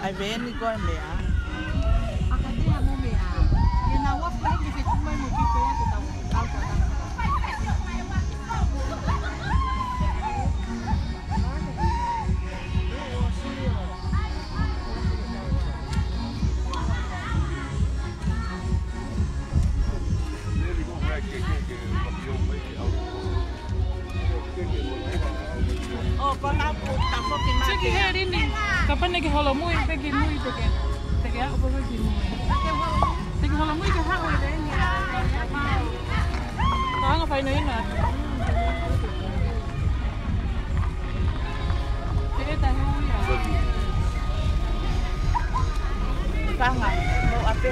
Ai veni gourmet. Akatea mume ya. Ina wafu wengi vitu mwemu kipe yake tau. Alko ataka. Tinha que rir Kapan lagi halo mui pergi mui pergi. Pergi apa lagi? mui. Pergi halo mui ke halo deh. Kau ngapain ini nak? Pergi tanya ya. Sangat mau apa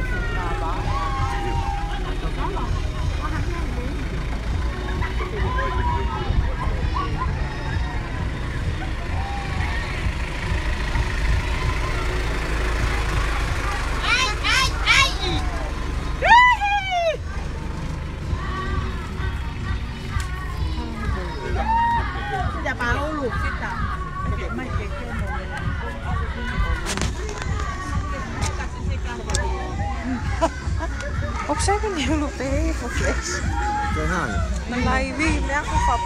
Flash. não na. Live, may ako pa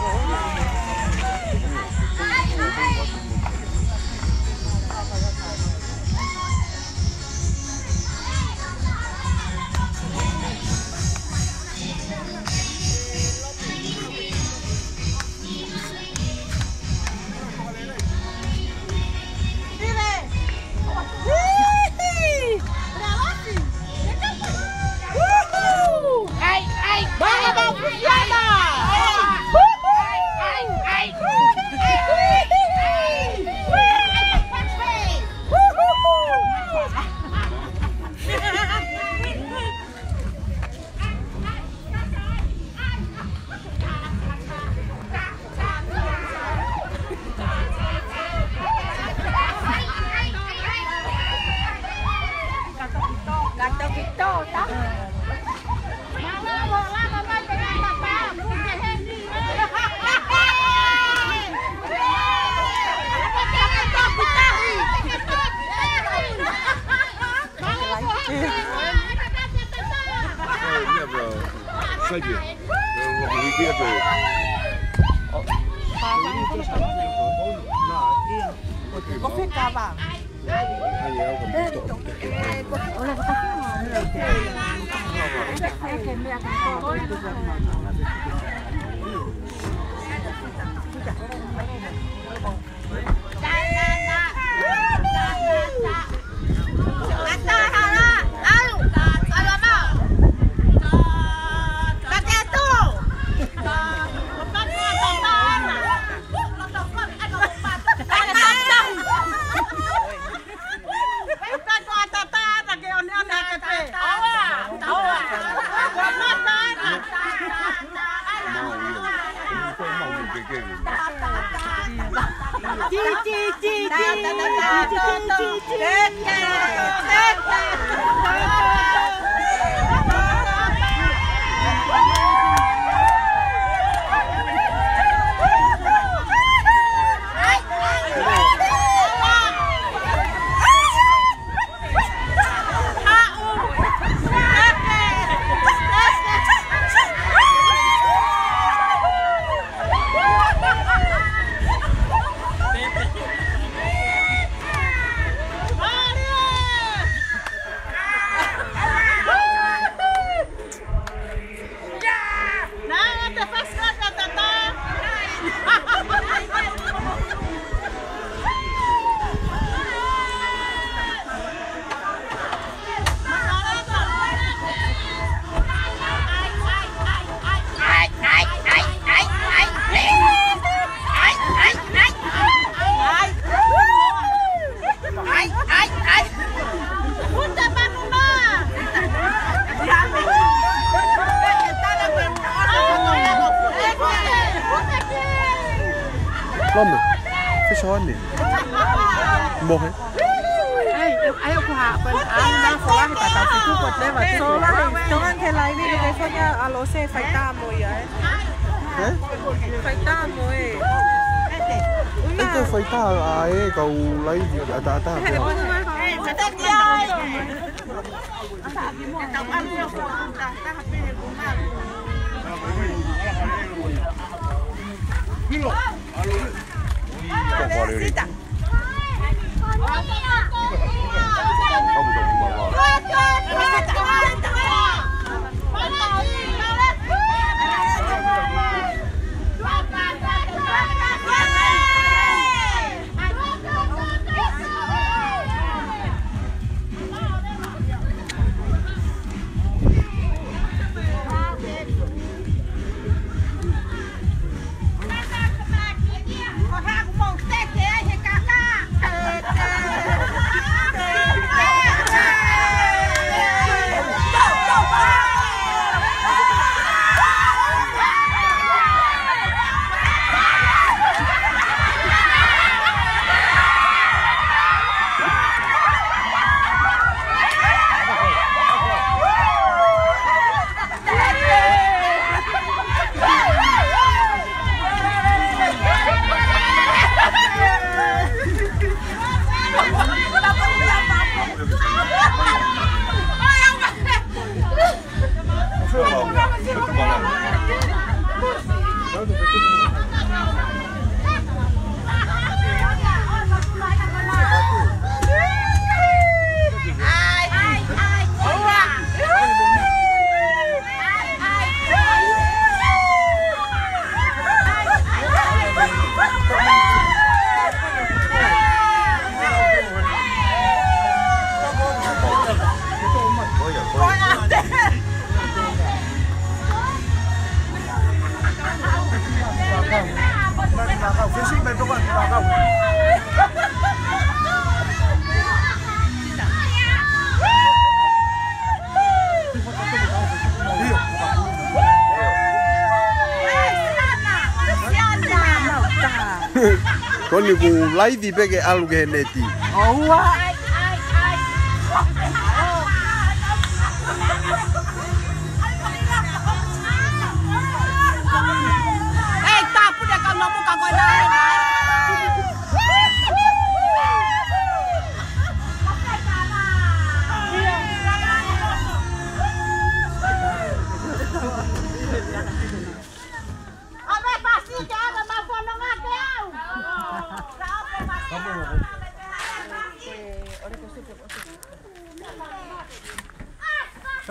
koni ku live peke alugeneti oua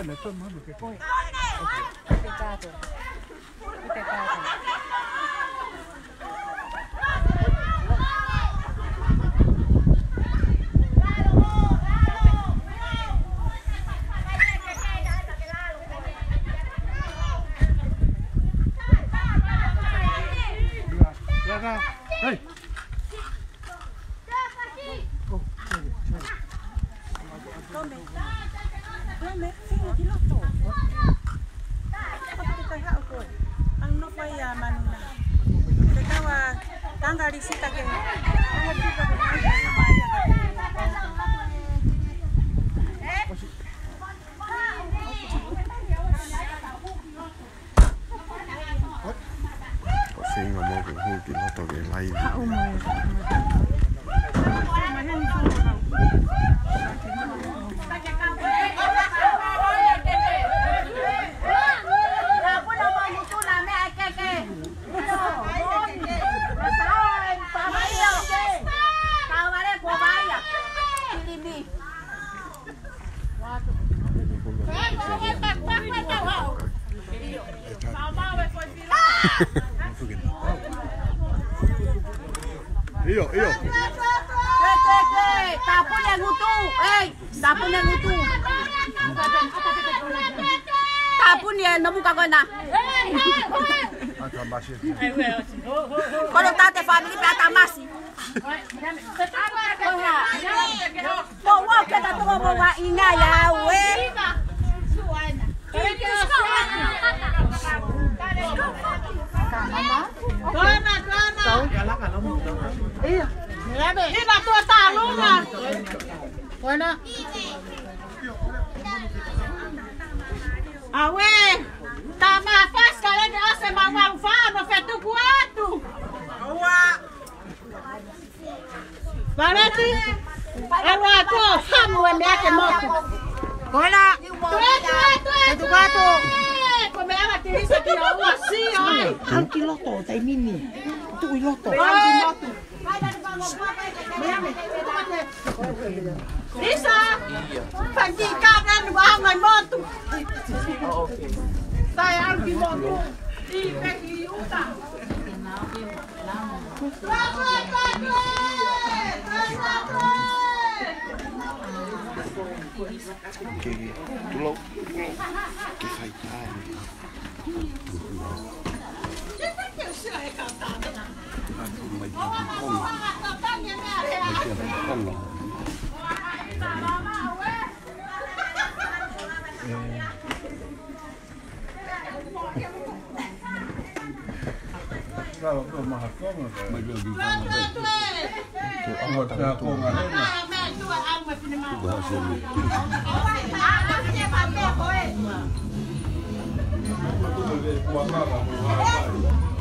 C'est ça, el mundo que coge. Kalau tuh mahal kok nggak?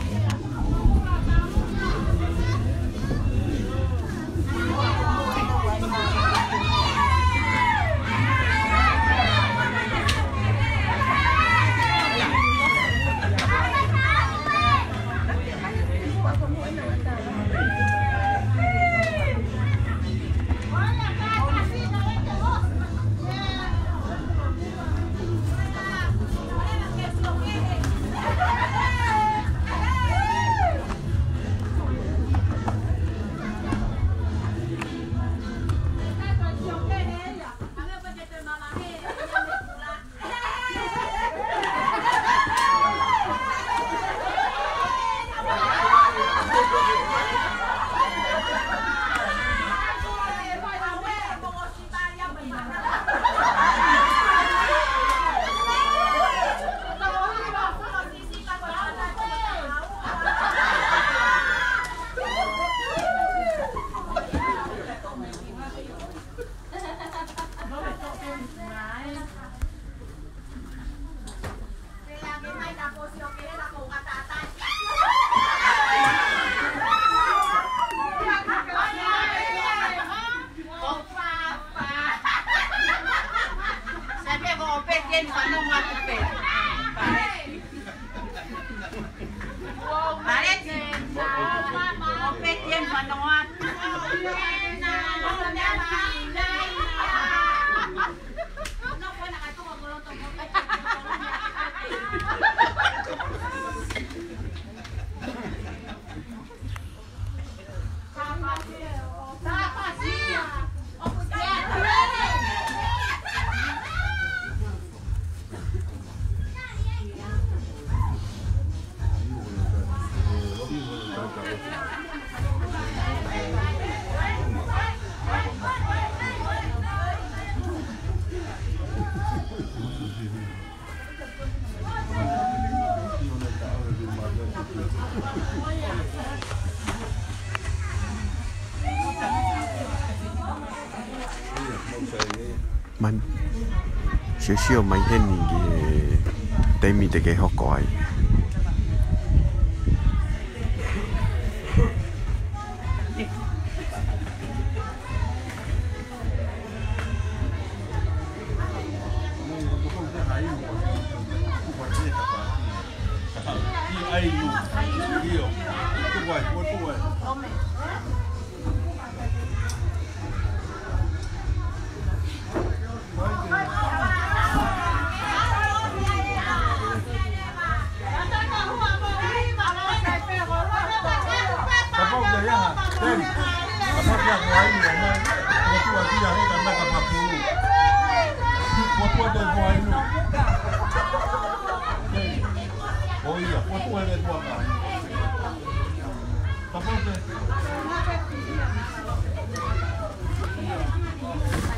有些没那年纪，对面的家学。t a k i h a n k a o u l e t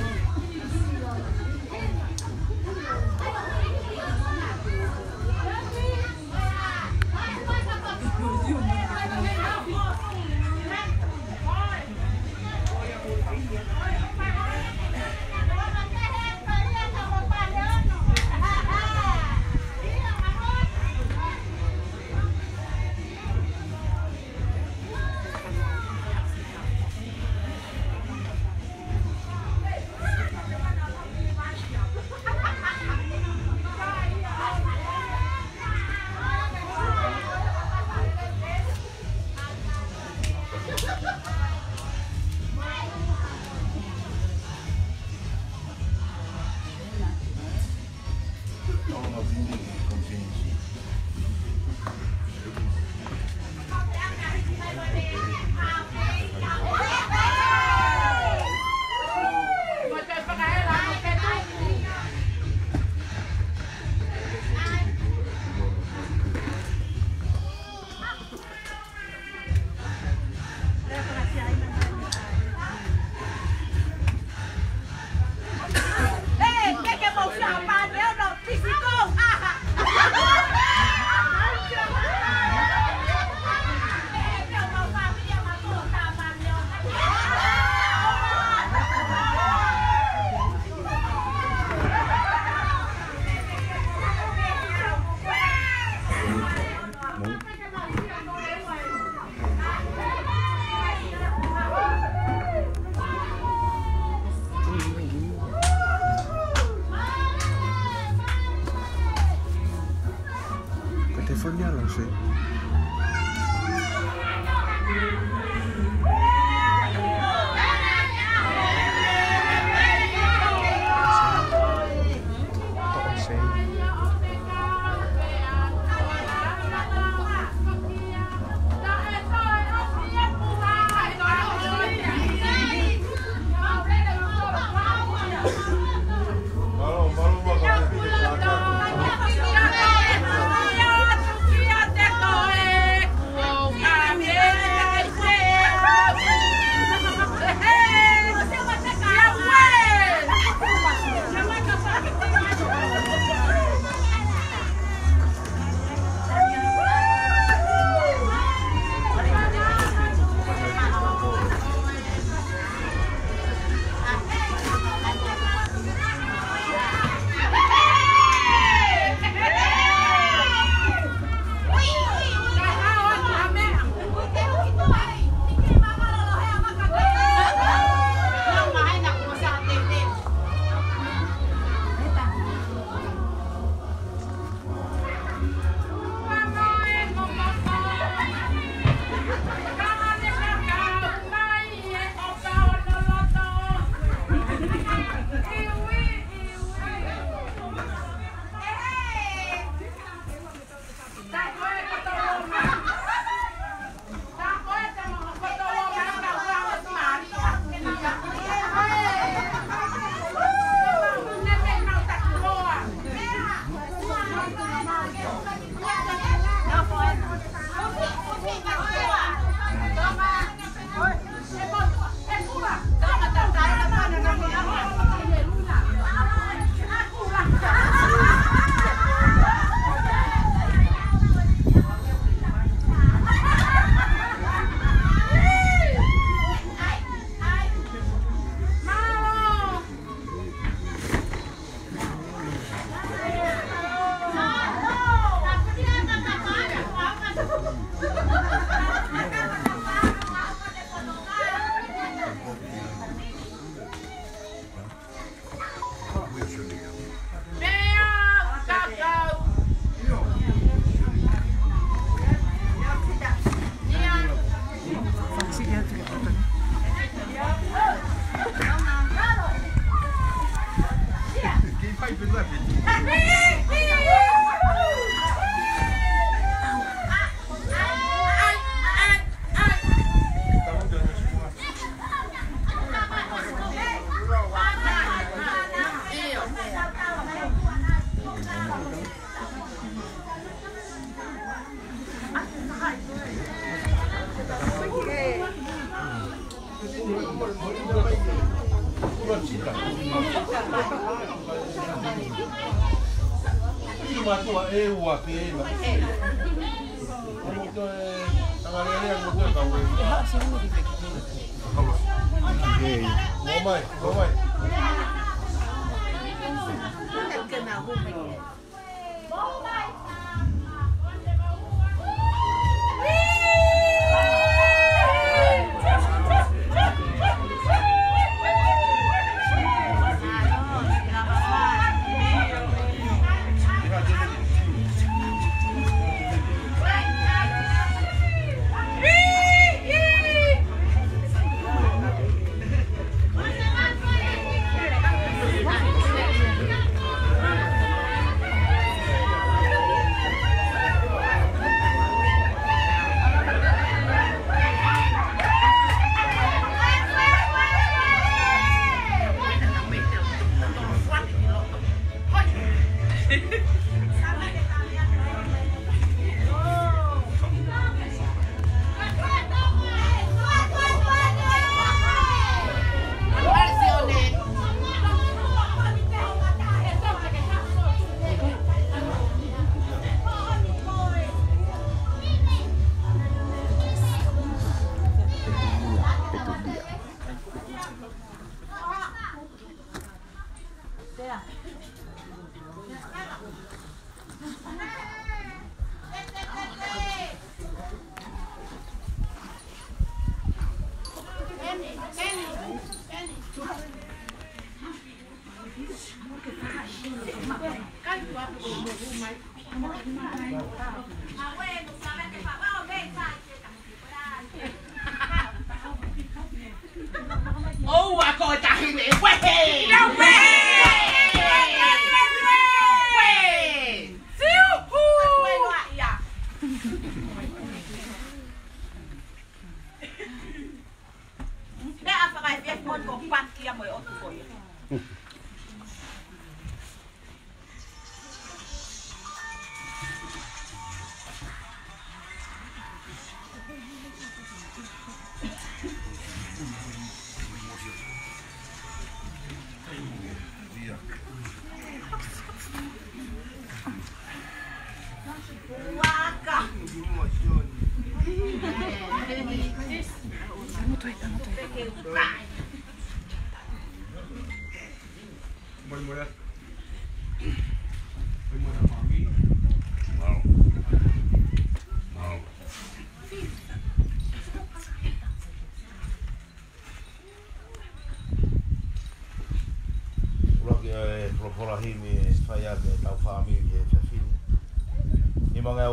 Oh, I got that in Way! No way!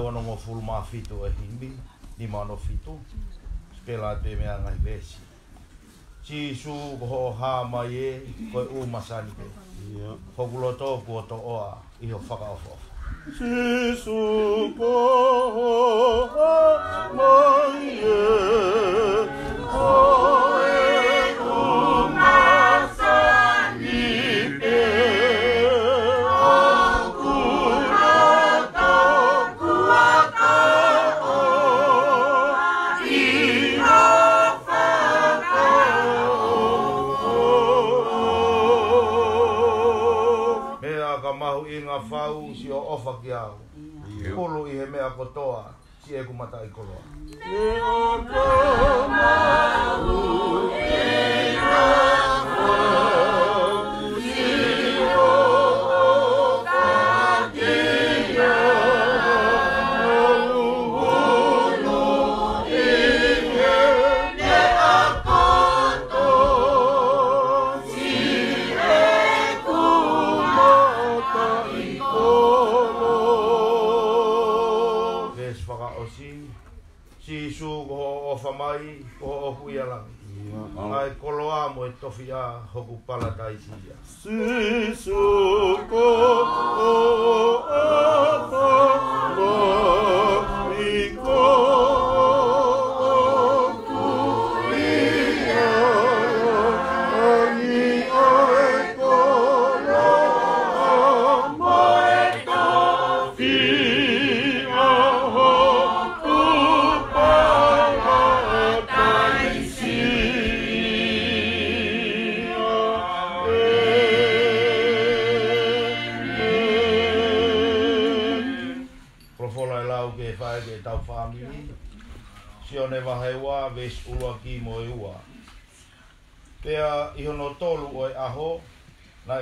ono mo fulu mafito e himi ni mano fito spela te me anga vesi si su ho ha mai e ko u masani pe ho guloto ko to oa i ho faka ofo si su ko ha mai kakotoa ki e kumata i koloa. Mm.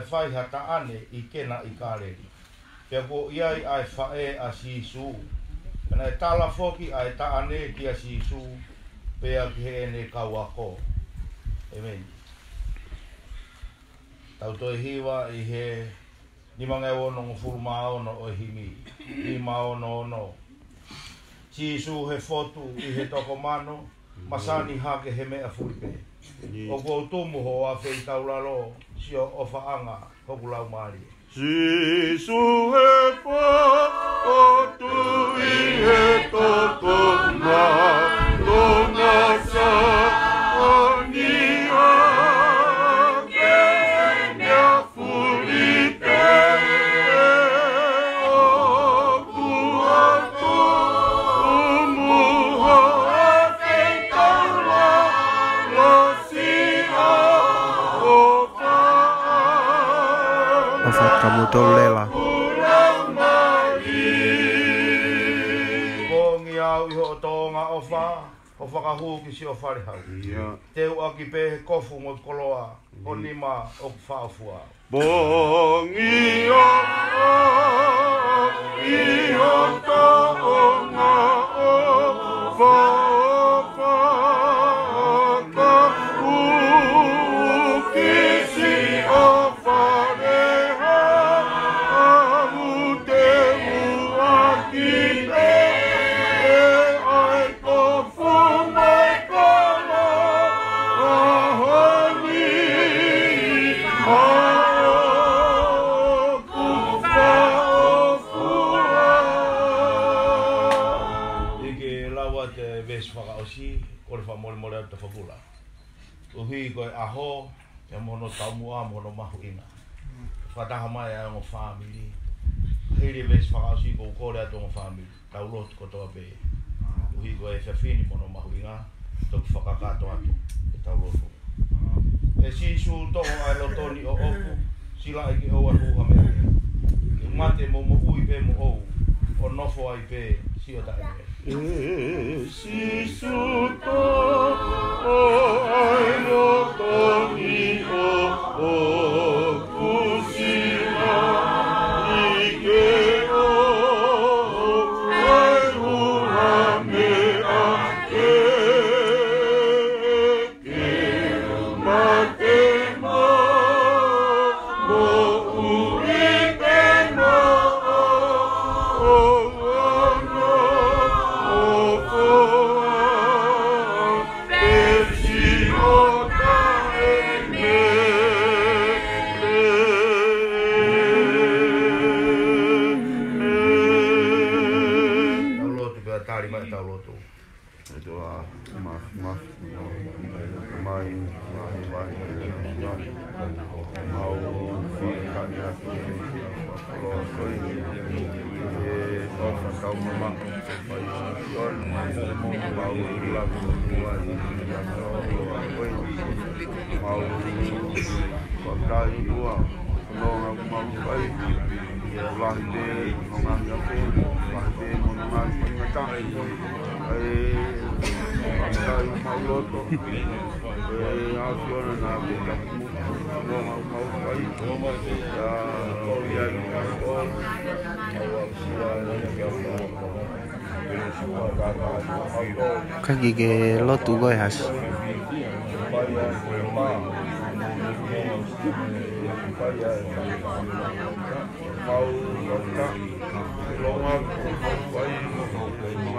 fai hata ane i kena i kāreri. Kia ko iai ai fae a sisu. Kana e tala foki ai ta ane ki a sisu. Pea ki he ene kauako. Amen. Tau toi hiwa i he ni mangai o ngufuru maono o himi. Ni maono ono. no. Sisu he fotu i he toko mano. Masani hake he mea furipe. O kua utumu ho fei taulalo. Amen. sio o whaanga hoku lau maari. e o tō tō tolu lela. Pongi au iho o tōnga o wha, o whakahū ki si o wharehau. Te ua ki pehe kofu mo koloa, o nima o whaafua. Pongi au iho o tōnga o hui koe aho e mono taumua mono mahu ina whataha mai a ngō whāmili heire mes whakasu i kou kore ato ngō whāmili tau lotu kotoa pe o hui koe e whawhini mono mahu ina toki whakakato ato e tau lotu e si su toko ai lotoni o oku sila i ki hou mea e mate mo mo ui pe mo ou o nofo ai pe si o tae mea Jesuta, o aino tomio, o Delta, Mauloto, na ya Kaki ke lotu gue has.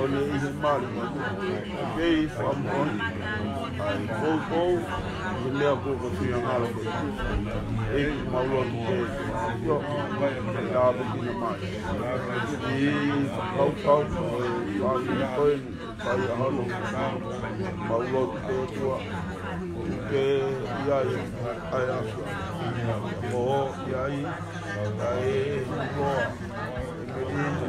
oneyizi mali ngakugei famon ayikokou ilea kuko tuyangala ei maulonukei yo davukina mali i kaukau famitoin I'm tua ke iai ayasa I'm ae iloa emelimu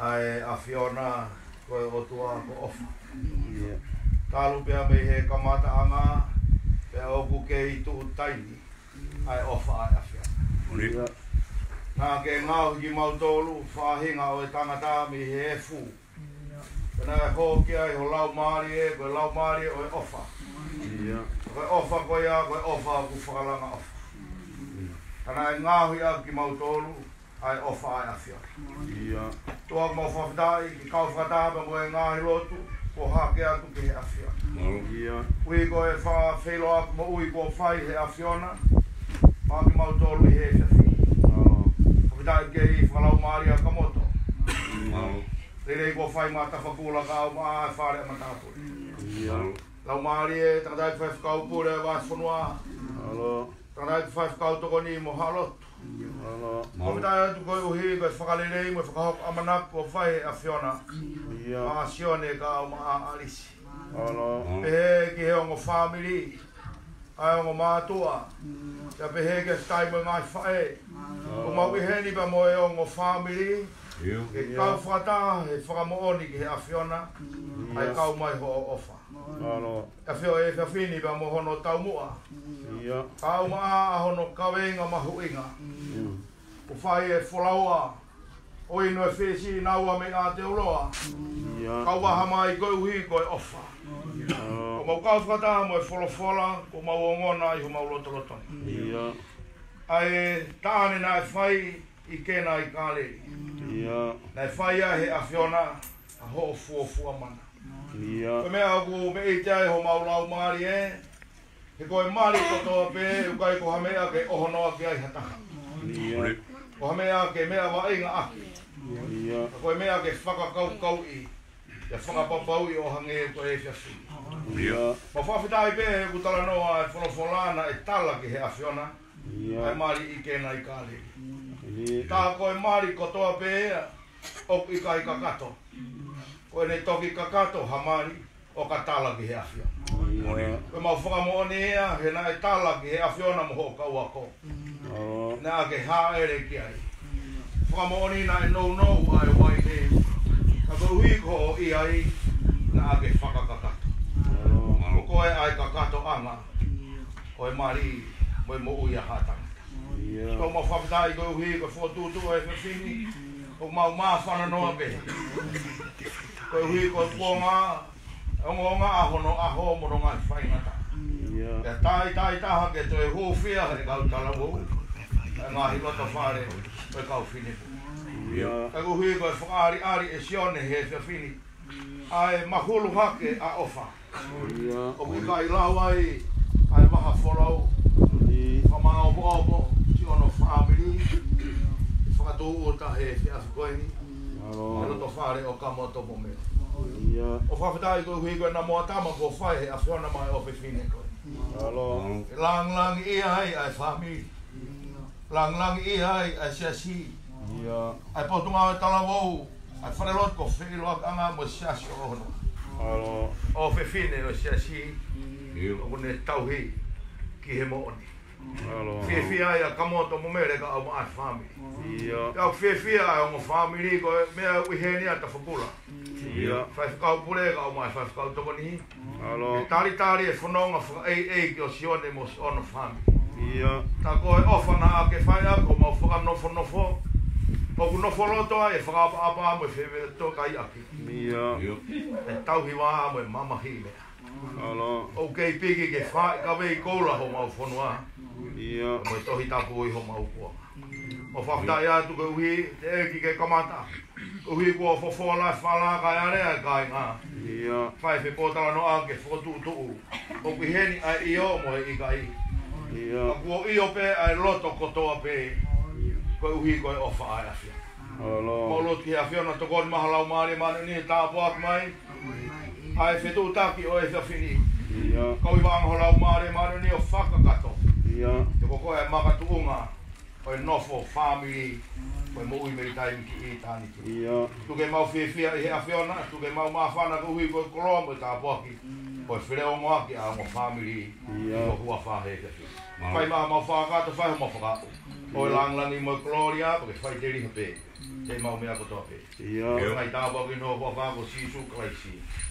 ai a Fiona ko o tua ko of ta lu pe ame he kamata ama pe o ku ke i tu tai ai of a a Fiona na ke nga o ki mau to lu fa he nga o tanga ta mi he fu na ho ke ai ho lau mari e ko lau mari o of a ko of a ko ya ko of a ku fa la nga of Tana e ngāhi au ki mau tōlu, ai ofa ai afia ia toa mau fafdai ki kau fataba mo e ngāhi lotu ko hake atu ki a afia ia ui ko e wha whelo aku mo ui ko whai he afiona maki a tolu he e o fafdai ke i o maari a kamoto Rere ko whai mā tawhapula ka au maa e whare a matāpuri o maari e takatai whai whakau pūre e wāsfonua Takatai whai whakau toko ni mo halotu Mau tai atu koi uhi koi whakalerei mo whakahok amanak o whae a Fiona. Yeah. Maa Sione ka o Alice. Alo. Pehe ki he ongo family. Ai ongo mātua. Ja pehe ke stai mo ngai whae. O we i heni pa mo e ongo family e kau fata e fara mo oni ke afiona mm. ai kau mai ho ofa alo afio e ka fini ba mo hono tau mo a ia kau ma a hono kawenga ma huinga mm. o fai e folaua o ino e fesi na ua me a te uloa kau wa hama koe uhi koe ofa o mau kau fata mo e folofola ko mau ongona i ho mau lotolotoni ai tāne na e whai i kēnā i kāle. Nei whai a he awhiona a ho o fua fua mana. Yeah. Pemea aku me i e te ai ho maulau maari e. He koe maari katoa pē, u kai ko hamea ke oho noa ki ai hataka. Ko hamea ke mea wa inga aki. Yeah. Koe mea ke whakakau kau i. Ia whakapapau i o hange e koe e fiasi. Ma whawhitai pē, ku tala noa e whonofolana e tala ki he awhiona. Yeah. Ai maari i kēnā i kāle. Yeah. Tā koe māri kotoa pēhea, o i kai kakato. Koe ne toki kakato, ha māri, o ka tālaki he afio. Koe mau whunga mo o nea, he nā e tālaki he afio na moho kau ako. Nā ke hā ere ki ai. Whunga mo o ni nā e nou nou ai wai he. Ka tau hi ko o i ai, nā ke whakakakato. Koe ai kakato anga, koe māri, moe mo ui a hātanga. Tō mō whamitai kō hui kō whotutu e whiwhini, kō mau mā whana noa pe. Kō hui kō tuonga, ongo onga aho no aho moro ngai whaingata. Kia tai tai taha ke tō e hōwhia he kau talabu, e ngā hi kata whare kō e kau whini. Kā kō hui kō e whakaari ari e sione he whiwhini, a e mahulu hake a ofa. O kai lawai, ai maha wholau, whamanga o po duty on our family. Whakato o ta he te afukoe ni. Ano to whare o kamo to po me. O whawhetai koe hui koe na moa tama ko whae he afuana mai o whiwhine koe. Alo. Lang lang i ai ai whami. Lang lang i ai ai siasi. Ai potunga o tala wou. Ai whare lot ko whiri loa kanga mo siasi o hono. Alo. O whiwhine o siasi. O ne tauhi ki he mo oni. Fefia ya kamo to mo mere ka au ma fami. Ya fefia ya mo fami ni ko me wi he ni ata fukura. Ya fa ka pure ka au ma fa ka to ni. Alo. Tari tari e funo nga fa ei ei ko si one mo on fami. Ya ta ko ofa na ke fa ya ko mo fuka no fo no fo. Ko no fo lo to ai fa ka pa pa mo fe me to ka ya ki. Ya. E tau hi wa mo mama hi me. Alo. Okay, pigi ke fa ka ve ko la ho mo fo no Yeah. Mo tohi ta po iho mau po. Mm. Mo fakta ya tu ke uhi te ki ke kamata. Uhi ko fo fo la fa la ka ya re ka nga. Iya. Fai fe po ta no a ke fo tu tu. O ku he ni ai yo mo i ka i. Iya. Ku i o pe ai loto ko to a pe. Ko uhi ko o fa ya fi. Alo. Mo lo ki a fi ona to ko ma la ma re ma ni ta po at mai. Ai fe tu ta ki o e fa fini. Iya. Ko i va ma re ma ni o fa ka ka to. Iya. Te koko e makatuunga o e nofo, family, o e mui me tai miki e tani. Tuke mau whiwhia i hea whiona, tuke mau mawhana ko hui ko e koroa mo i tā poaki. Ko e whireo mo aki a mo family, i mo hua wha he te whi. Whai maa mau whakata, whai mo whakata. O e langlani mo e gloria, ko e whai teri hape. Te mau mea ko toa pe. Ia. Ia. Ia. Ia. Ia. Ia. Ia. Ia. Ia. Ia. Ia.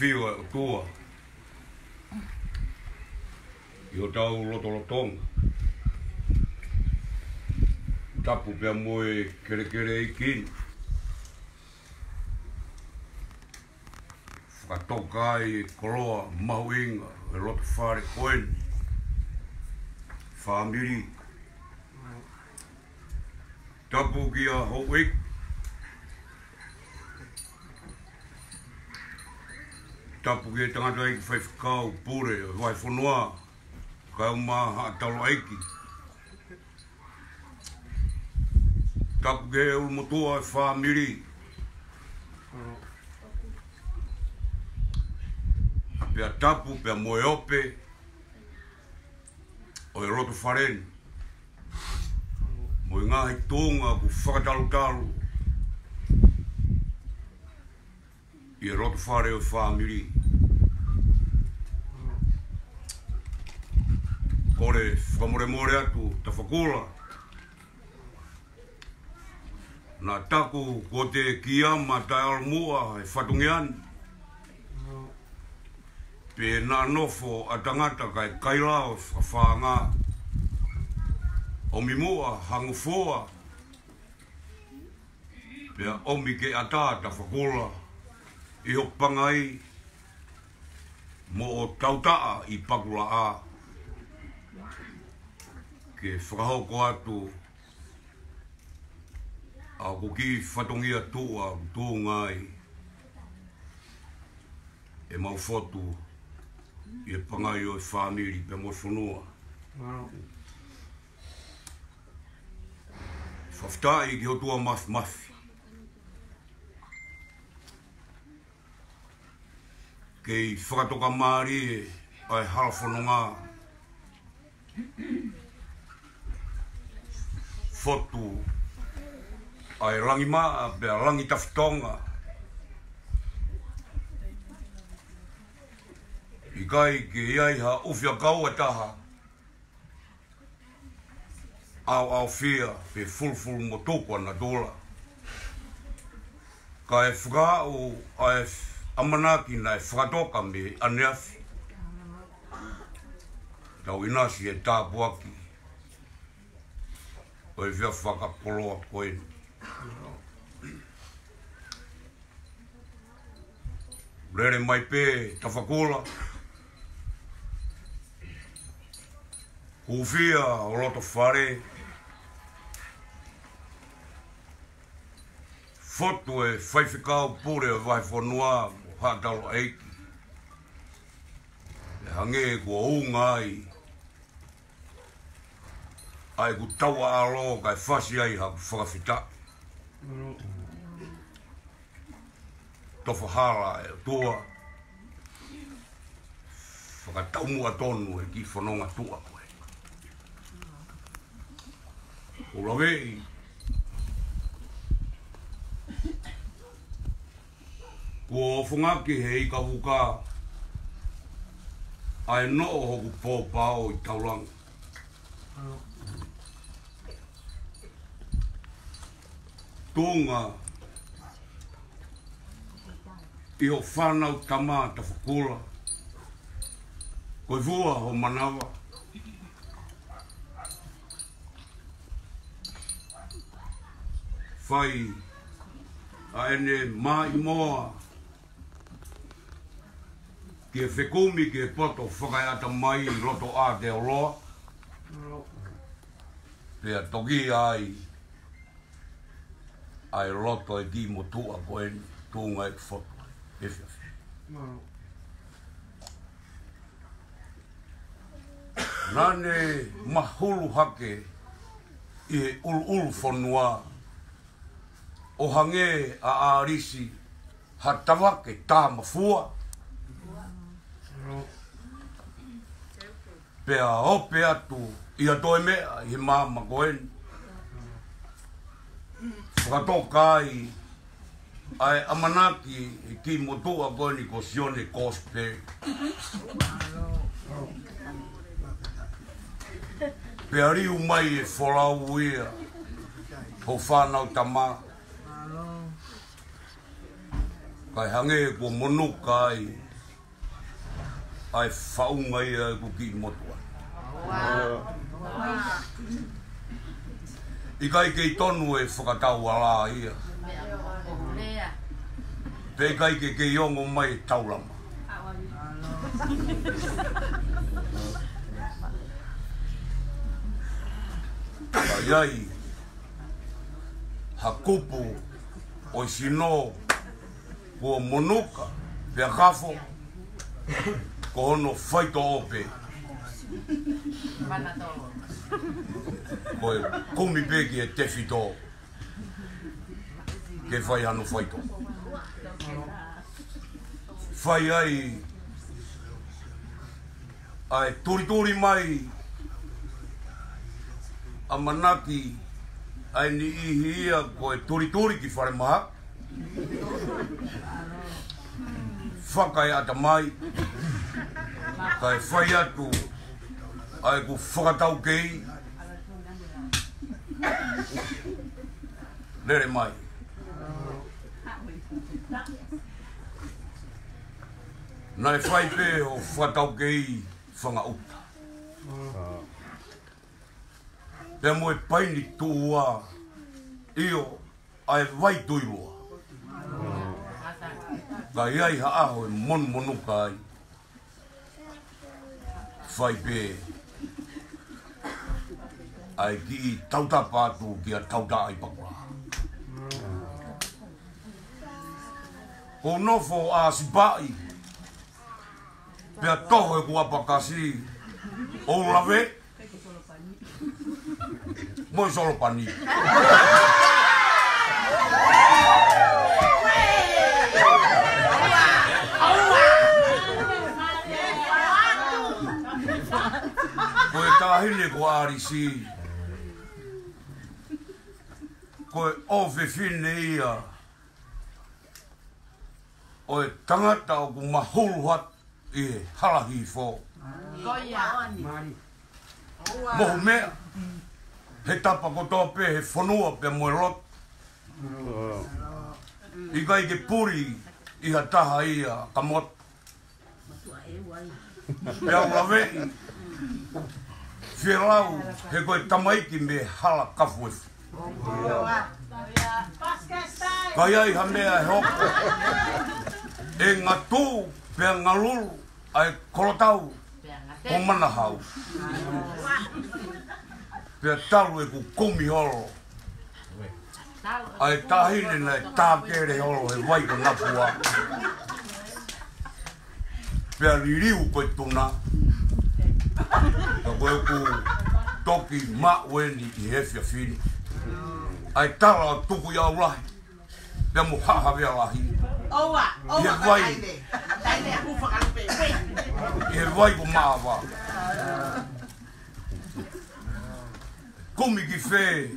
whiu e kua. I o tau loto rotonga. Tapu pia moe kere kere i kini. Whakatoka i koroa mahu inga e loto whare koeni. Whamiri. Tapu ki a hoi. tapu ki e tangata aiki whai whakao, pūre, whai whanua, kai o maha a talo Tapu ki e uru motoa e wha miri. Pea tapu, pea moe ope, o e roto wharen. Moe ngā hei tōnga ku whakatalo talo. i roto whare o whāmiri. Kore whamore more atu, ta whakola. Nā tāku ko te ki ama tai alamua e whatungi an. Pē nā nofo a tangata kai kailao a whāngā. Omi mua hangu fōa. Pē omi ke atā ta whakola. Pē omi ke atā ta whakola e o pangai mo o tautaa i pakula a ke whakahoko atu a kuki whatongia tua tō ngai e mau fotu i e pangai o e whāniri pe mo sonoa. Wow. Whaftai ki hotua mafi mafi. kei whakatoka Māori e ai harawhanonga. Fotu ai rangi maa, bea rangi tafitonga. I kai ke iai ha uwhia kau e taha. Au au whia pe fulful mo tōkua na dola. Ka e whakao ai whakao amana ki nai whakatoka me aneafi. Tau inasi e tāpua ki. Oe vea whakakoloa koe. Lere mai pē, tawhakola. Kuwhia o loto whare. Fotu e whaifikau pūre vai whanua. Fotu whātalo eiki. Le hange e kua o ngāi. Ai ku tau a alo kai whasi ai haku whakawhita. Tofa hāra e tua. Whakatau mua tonu e ki whanonga tua koe. Ura vei. ko funga ki hei ka huka ai no o hoku pō pāo i taulang tōnga i ho whānau tamā ta whakula koi vua ho manawa whai a ene mai moa ke whekumi ke poto whakai ata mai i roto a te roa. Pea toki ai, ai roto e di motu a koe tūnga e kwhoto. E mahulu hake i he ulu ulu whanua. O hange a ārisi hatawake tā mafua. Mm. Pea o pea tu. Ia toi mea, i maa ma koen. Ka tō kai, ai amanaki i ki motu a koen i ko sione kospe. Pea riu mai e wholau ia, ho whanau ta maa. Kai hange e ko monu kai, ai ai fau mai a eh, ku ki motua. I kai kei tonu e whakatau a la ia. Eh. Pei kai kei kei ongo mai taulama. Kai ai, ha kupu o sino kua monuka pia kafo ko ono fai to ope. Mana to. Ko e kumi pegi e to. Ke fai ano fai to. Fai ai. Ai tori mai. A manaki ai ni ihi ia ko e turi turi ki whare maha. Whakai ata mai. Kai whai atu Ai ku whakatau kei Rere mai Nai whai pē o whakatau kei Whanga uta Te moe paini tūua Io ai vai tuiloa Ka iai ha aho e mon monuka ai faipe ai ki i tauta pātū ki a tauta ai pakua. Ko nofo a sipai, pia toho e kua pakasi, o lawe, moi solo pani. Moi solo pani. tāhine ko ārisi. Ko e owe fine ia. O e tangata o ku mahulu hat i e halahi fō. Goia. Mohu mea. He tapa ko tōpe, he whanua pe moe rot. Oh. I kai ke puri i ha taha ia ka mot. Pea e ula vei. Whelau, he koe ki me hala kafuif. Kai ai ha mea he hoko. E ngā tō, pia ngā lulu, ai kolotau, o mana hau. Pia talu e ku kumi holo. Ai tahine nei tāpere holo he wai ka ngapua. Pia Pia liriu koe tūna. Ka koe ku toki maweni i hefia fini. Ai tara tuku ia urahi. Pea mu ha vea rahi. Owa, owa ka taile. Taile a kufa ka lupe. Ie vai ku maa vaa. Kumi ki fe.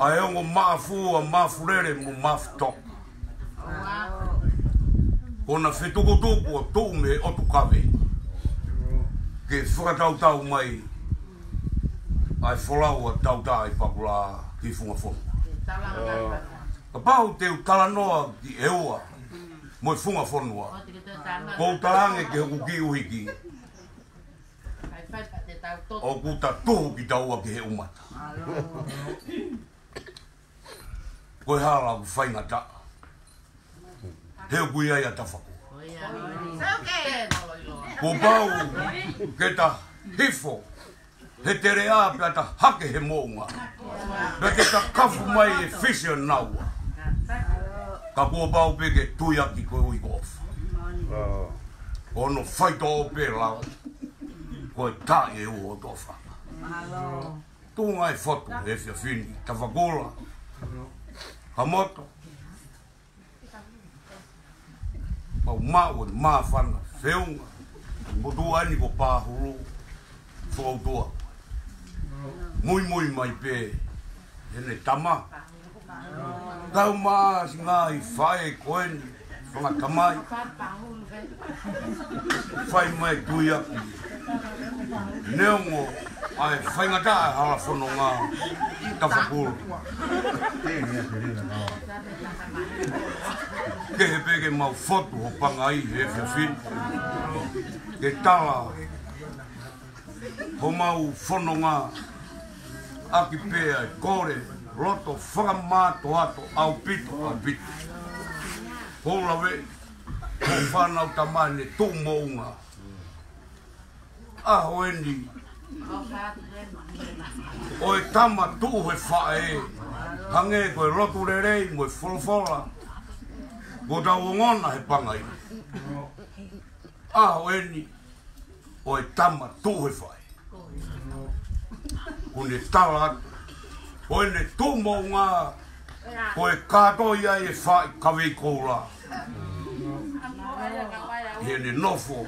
Ai ongo maa fua, maa furere mu maa fitoka. Oua. Kona fetukutuku o tume o tukavei ke whakatau tau mai ai wholau a tau tai pakula ki whunga whunga. Ah. Ka pau teo talanoa ki eua moi whunga whunua. Kou talange ke huku ki uhiki. O ku ta tuhu ki taua ki he umata. Koe hala ku whainga ta. Mm. Heo kui ai a tawhaku. Sao kei! Sao kei! o bau ke ta hifo he tere a pe ata hake he mōunga pe ke ta kafu mai e fisi o naua ka kua bau pe ke tuiaki koe ui kof ono whaita o pe lau koe ta e o uho tofa tūnga e fotu e fia fini ta whakula ha moto pau mau e mā whana mo do ani ko pa ru fo do moi mai pe ene tama dau ma singa i fai ko en fo na tama fai mai duia neo mo ai fai ngata ha fo no nga ka ke he pe ke mau fotu ho pangai he fe fin e tala ho mau fononga aki pea e kore roto whakamato ato au pito au pito ho lawe ho whanau tamane tō mounga a ho endi o e tama tō he whae e hange koe roto re rei moe wholofola ko tau ngona he pangai aho eni o e tama tuhe fai. O ne tala atu. O e ne tumo ngā o e kātoia e fai kawei koura. E ne nofo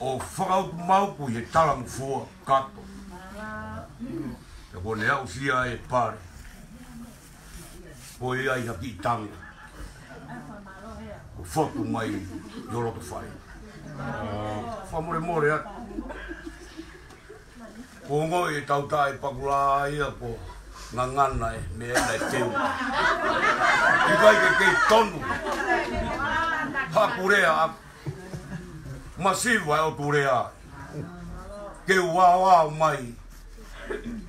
o whakautu mauku he tala mfua kato. E o ne au fia e pare. O e ai haki tanga. O fotu mai yoro te Ah, more more at. Ko ngō i tau tāi pakula ia po. ngā ngāna e me ena i teo. I kai ke tonu. Ha purea a. Masiwa e o purea. Ke wa wa mai.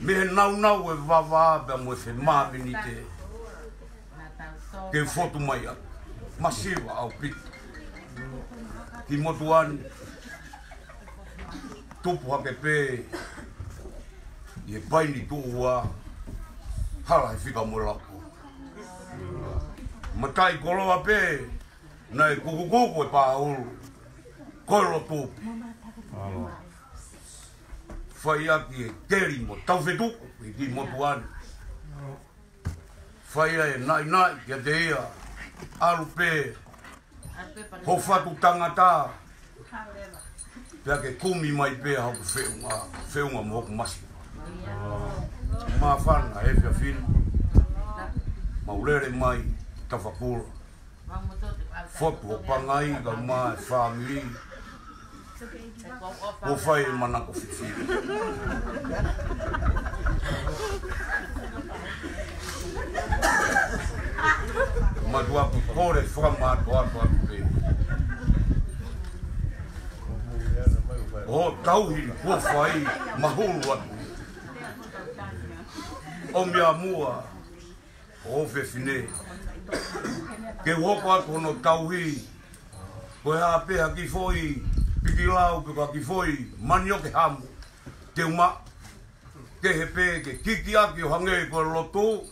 Me he nau nau e vava abe mo e whi mābini te. Ke fotu mai a. Masiwa au pita ti mo tuan tu pu hape pe ye pai ni tuwa hala fi e ka mura ko matai kolo ape nai kuku kuku e pa ul kolo tu fai aki e teri mo tau fetu i e ti mo tuan fai e nai nai ke te ia alu pe ho fatu tangata pia ke kumi mai pe ha ko fe unga mo ko mas ma fan a efia fin ma ulere mai ta fa fotu o pangai ga ma family e o fai e mana ko fi ma dua pu kore fra ma dua o tauhiri kua whai mahulu atu. O mea mua, o fine. ke hoko atu no tauhiri, koe hapeha ki foi, piki lau kua ki fhoi, manio ke hamu, te uma, ke he pē, ke kiki aki o hangei e kua lotu,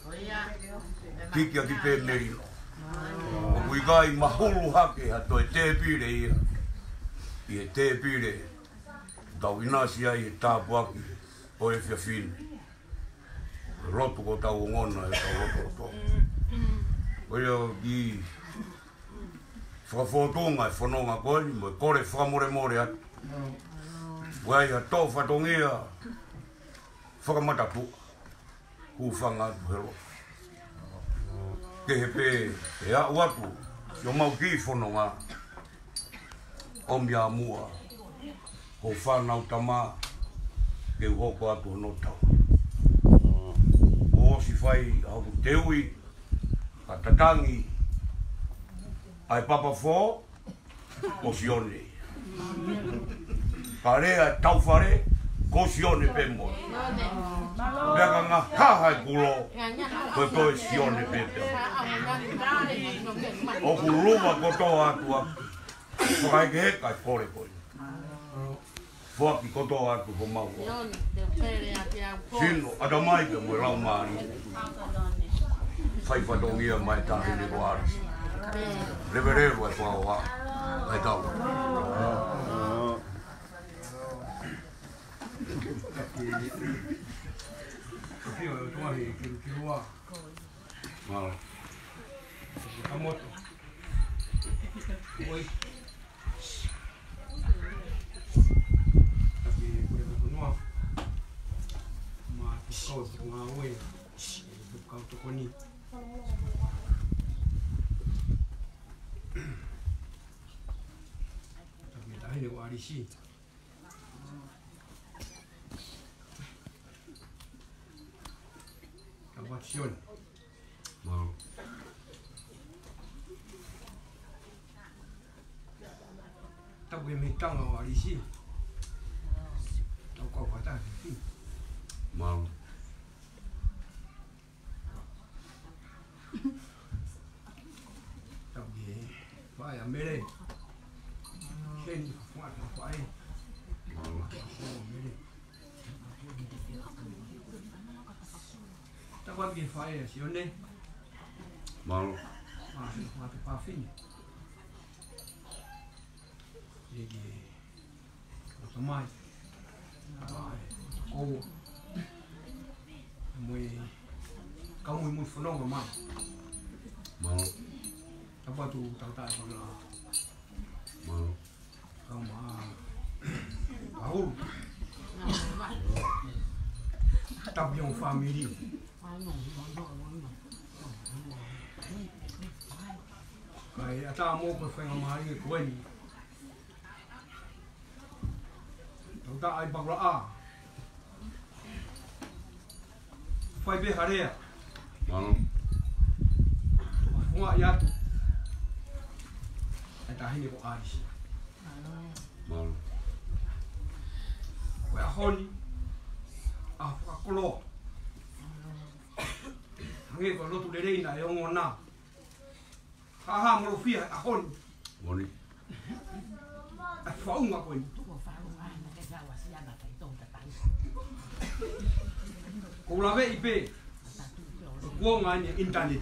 kiki aki pē meri. O kui kai mahulu hake hatoe te pire ia, i e te pire tau inasi ai e tāpu aki o e fia fini. Roto ko tau ngona e tau roto roto. Oia i whakafotonga e whanonga koe ni moe kore whamore more atu. Wai a tau whatongia whakamata pu. Hu whanga atu he roto. Ke he pē e au atu, yo mau ki whanonga. Omia mua. Omia mua ko fana utama ke hoko atu no ta o si fai au teui atakangi ai papa fo o sione pare a tau fare ko sione pe mo daga nga ha ha gulo ko ko sione pe pe o gulo ma ko to atu ko ai ke kai fore koi Fua ki koto aku ko mau. Yoni, te where a te au pō. Sino, ada mai ke mui rau maari. Whaifa tōngi a mai tāhi ni ko aris. Lewe reu e whao a. Hei tau. Kapio e Oi. kau tu ngawe kau tu koni tapi dah ini warisi Kabar Sion. Mau. tao quên mình trong ở đi xin tao có quá tải mong vâng. mere chen kwa kwa ai mere que é kwa ki fa ai si one mal ma que kwa te pa fin ye ye to mai ai ko mo ka é mo mo fono ma mal ta qua tu tao ta rồi là mà không mà đâu tập dùng family cái tao mua cái phần mà cái quên tao ta ai bạc ra à phải biết Hà đấy à vâng. không ạ ya Bible are here. w a holy of a l a Ngeko lo tu lelei na yongo na. Ha ha mo fia a hon. Moni. A faunga koin. Tu ko faunga na ke sawa sia na kai tong ta t a Ko la ve ipe. k a ngai ni internet.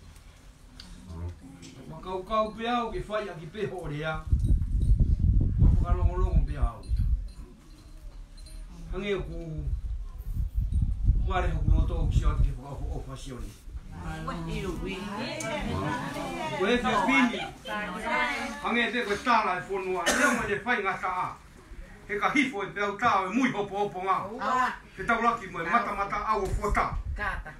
Whakau kau pe au ke whai a ki peho o rea. Whapaka longo longo pe au. Hangeo ku Mare hoku no tōku si ati ke whakau o whasione. Ko e whi pini. Hangeo te koe tāra e whonua. Reo mai te whai ngata a. He ka hifo e pe au tāo e mui hopo hopo ngā. Te tau laki mo mata mata au o fota. Kātaki.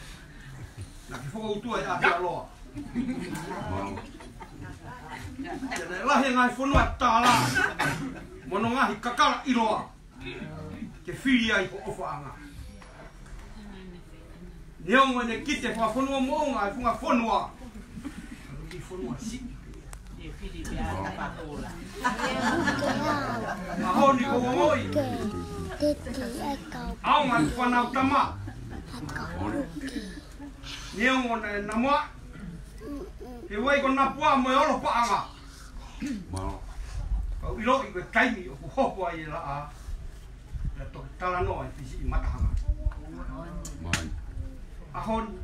Na ki whaka utua e ahi aloa. Te lahi ngai whanua la. Mono kakala kakara iroa. Te whiri ai ko ofa anga. Neo ngai ne kite whanua whanua moonga e whanua whanua. Ki whanua si. Ma honi ko ngoi. Aonga whanau tama. Aonga whanau tama. nhiều một năm á thì quay con nắp quá mới nó quá à. mà mà ở bị lỗi cái trái mì của họ quay là à. là tôi ta là nói thì gì mà thằng mà à hôn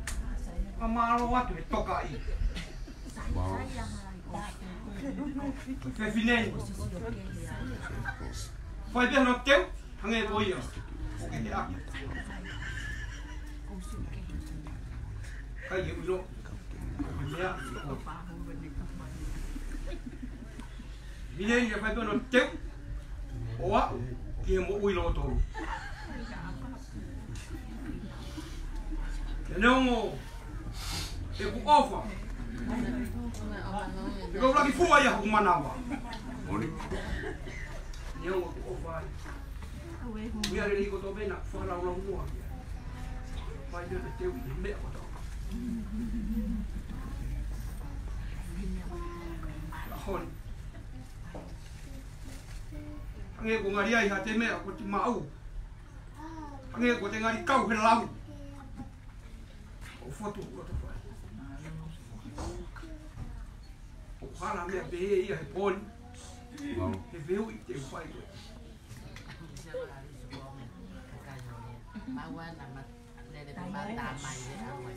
mà mà lo quá thì tôi cãi cái phi này phải biết nó kéo thằng này bôi rồi cái gì Mine ni apa tu nak cek? Oa, dia mau uilo tu. Kenapa mau? Dia buka apa? Dia kau lagi fua ya aku mana apa? Oni. Dia mau buka apa? Biar dia ikut obena, fua lau lau mua. Baik dia nak cek, dia mau. Ange ko ngari ai hate me ko te mau. Ange ko te ngari kau he lau. O foto ko te fai. O kala me be e ia he pon. He veu i te fai koe. Mawa na ma lele pa ma ta mai e a mai.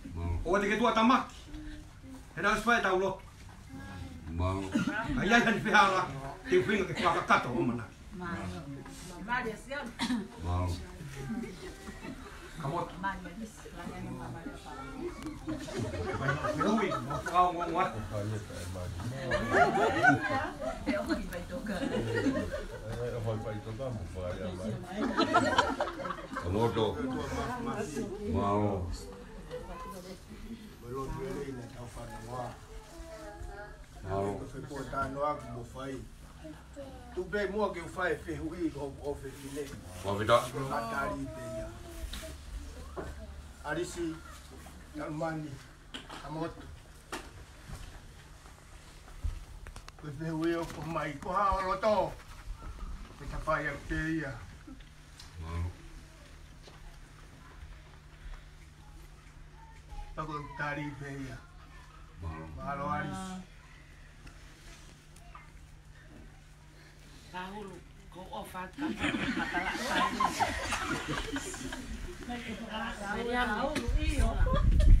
O te ke tua tamaki. He nau lo. Mau. Ka iai hani pehara. ke kua kakato o mana. Mau. Ka Roadway na Whanamoa. Nao. Ko foi portar no que mo fai. Tu bem mo que fai ferrui o o fefile. Ó vida. Atari teia. Arisi Kalmani. Amot. Ko ferrui o Eu ko ha o loto. Ko fazendo teia. Tagontari tá Valores. Paulo, tá ofat kata tá Paulo, iyo.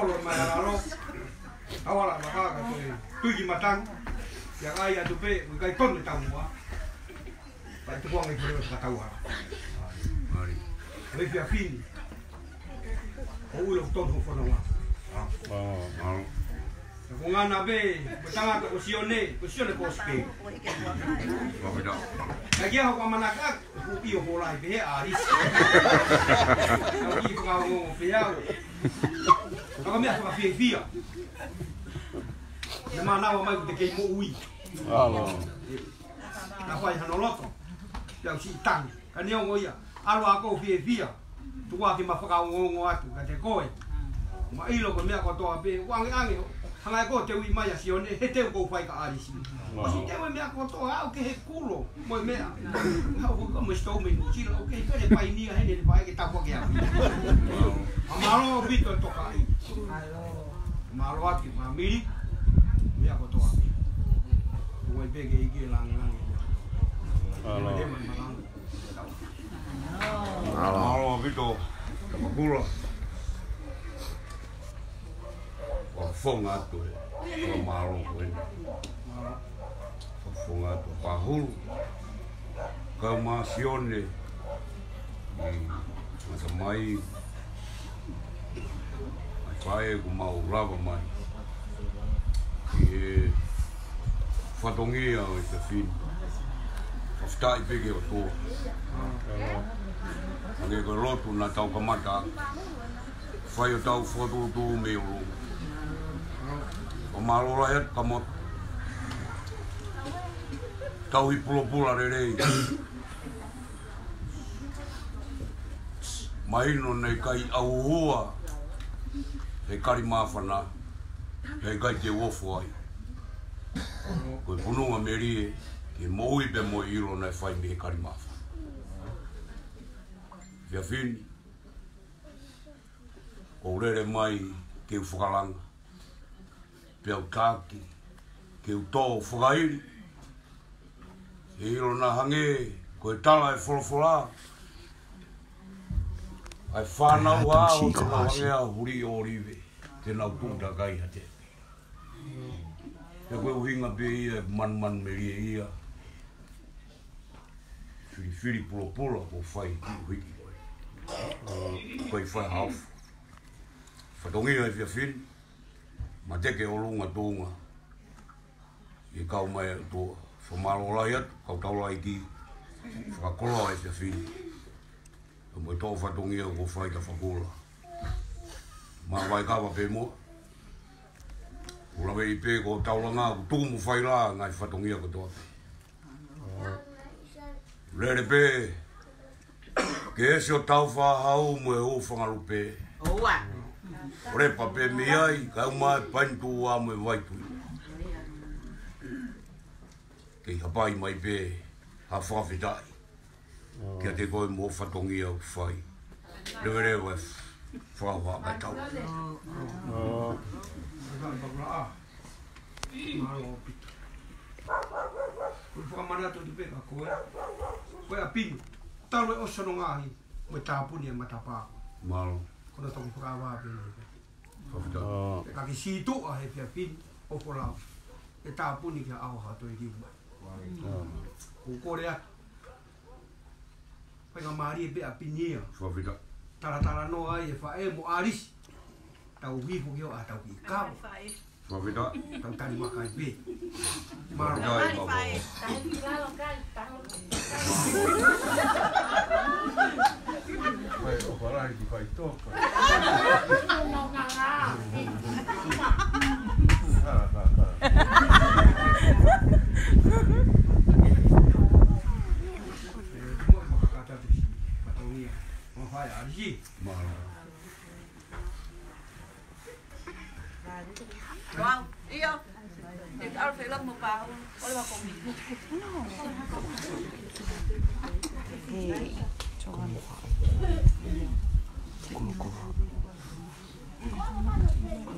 kolon ma alo awala ma kaga tuli matang yang ayah tu pe kai ton ni tamu wa pa mari le fin o ulo ton ko fono ah ah Kung ah. ana be, betanga ko usione, usione ko spe. Wabida. Kaya ako manakak, kupi ko lai be aris. Kaya Maka mea whaka fie fia. Ne mā nawa mai te kei mo ui. Alo. Na whai hana loto. Iau si tangi. Ka neo ngoi a. Alo a kou fie fia. Tu kua ki ma whaka o ngongo atu. Ka te koe. Ma ilo ko mea kua toa pe. Wangi angi ho hanga ko te ui mai asio ne he te ko fai ka ari si o si te mea ko to au ke he kulo mo mea ha ko ko mo sto me ki o ke pere pai ni ga he ne pai ke ta ko ke a amaro bito to kai alo maro ati ma mi mea ko to a ko e pe ke i ke lang lang alo alo bito ko kulo ko fonga to e ko maro ko e fonga to pahul hul ka ma sione ma mm, sa mai ai pai ko ma urava mai ki e fatongia o te fin Fafitai pike o tō. Mange ka rotu nā tau ka mata. Whai o tau whakotu me o rongo o marora e ka mo tau i pulo pula re rei mai no nei kai au hua he kari mawhana he kai te uofo ai koe punonga me rie ke moui pe mo i ro nei whai me he kari mawhana via fin ko mai ke u whakalanga pe au tāki, ke u tō whakairi. He hiro nā hange, ko e tala e wholawhola. Ai whānau a o te hange a huri o rive, te nau pūta kai ha te. He koe uhinga pe ia, man man me rie ia. Whiri whiri pulo pulo, ko whai ki uhiki. Koe whai hafu. Whatongi ai whia whiri ma teke o lunga tōnga e kau mai tō whamaro rai atu, kau tau rai ki kolo ai te whini o mai tō whatongi au ko whai ta whakola ma wai kawa pē mua o rawe i pē ko tau langa ko tō mu whai rā ngai whatongi au ko tō api pē, ke esi o tau whahau mo e o whangarupē. Oua! Oua! Ore pape pe me ai ka uma pan tu a me vai tu. Ke ha pai mai be ha fa fi dai. Ke te ko mo fa tongi au fai. Le vere wa fa wa Maro, pita. Ko fa mana te pe ka ko. Ko a pin. Tau le o sono ngai. Ko ta puni e mata pa. Malo. Ko na tong fa 哦，家己私督啊，係邊屋個樓，你大半年就拗下對料嘛。哦，胡哥你啊，pe ngamari pe apinnya. Fafida. Tara-tara no ai e mo aris. Tau hi fu yo atau hi kam. Fafida. Tang tani makai pe. Mar dai babo. Tani lokal tang. 哎，我怕你去快走快。哈哈哈！哈哈哈！哈哈哈！哈哈。哈哈哈！哈哈哈！哈哈 꼬불꼬불 음. 음. 음.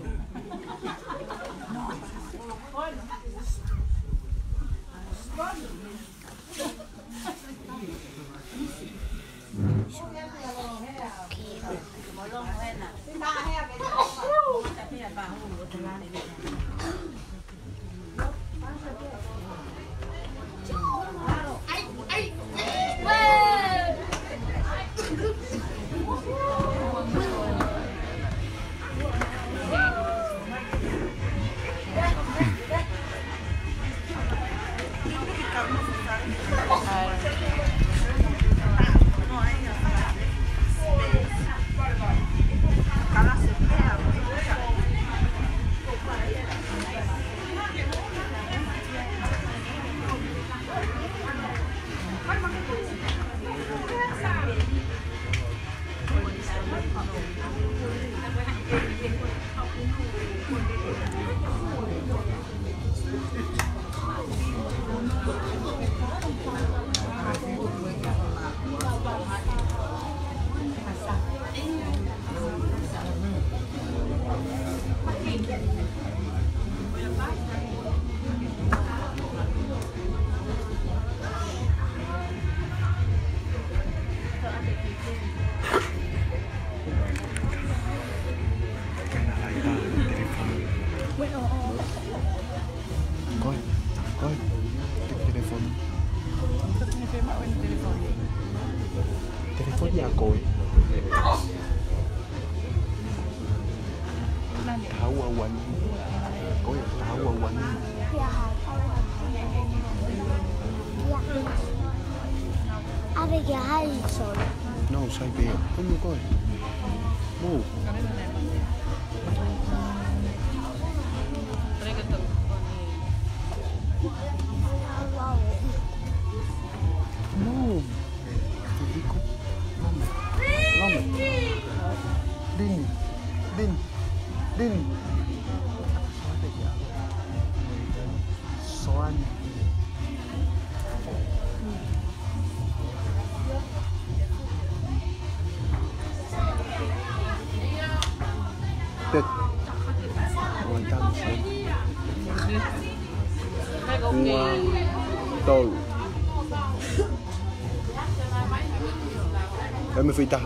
phi ta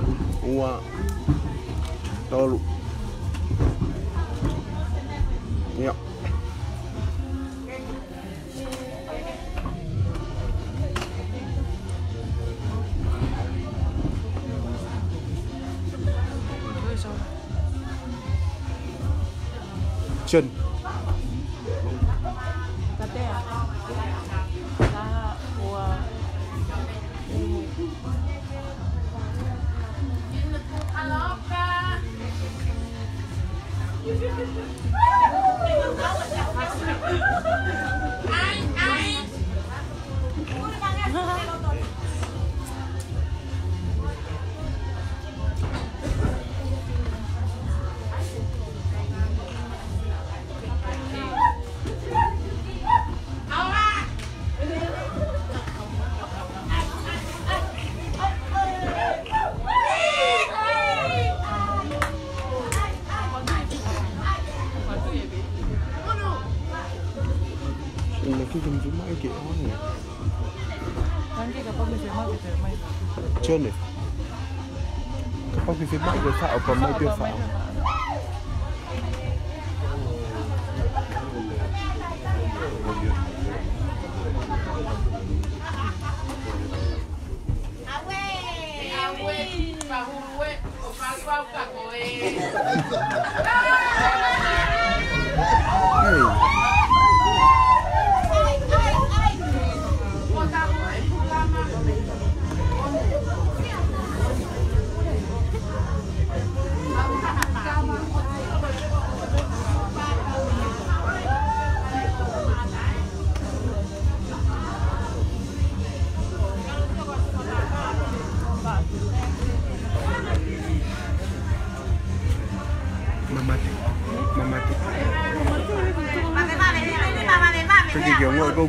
ua đó chân 我没变少。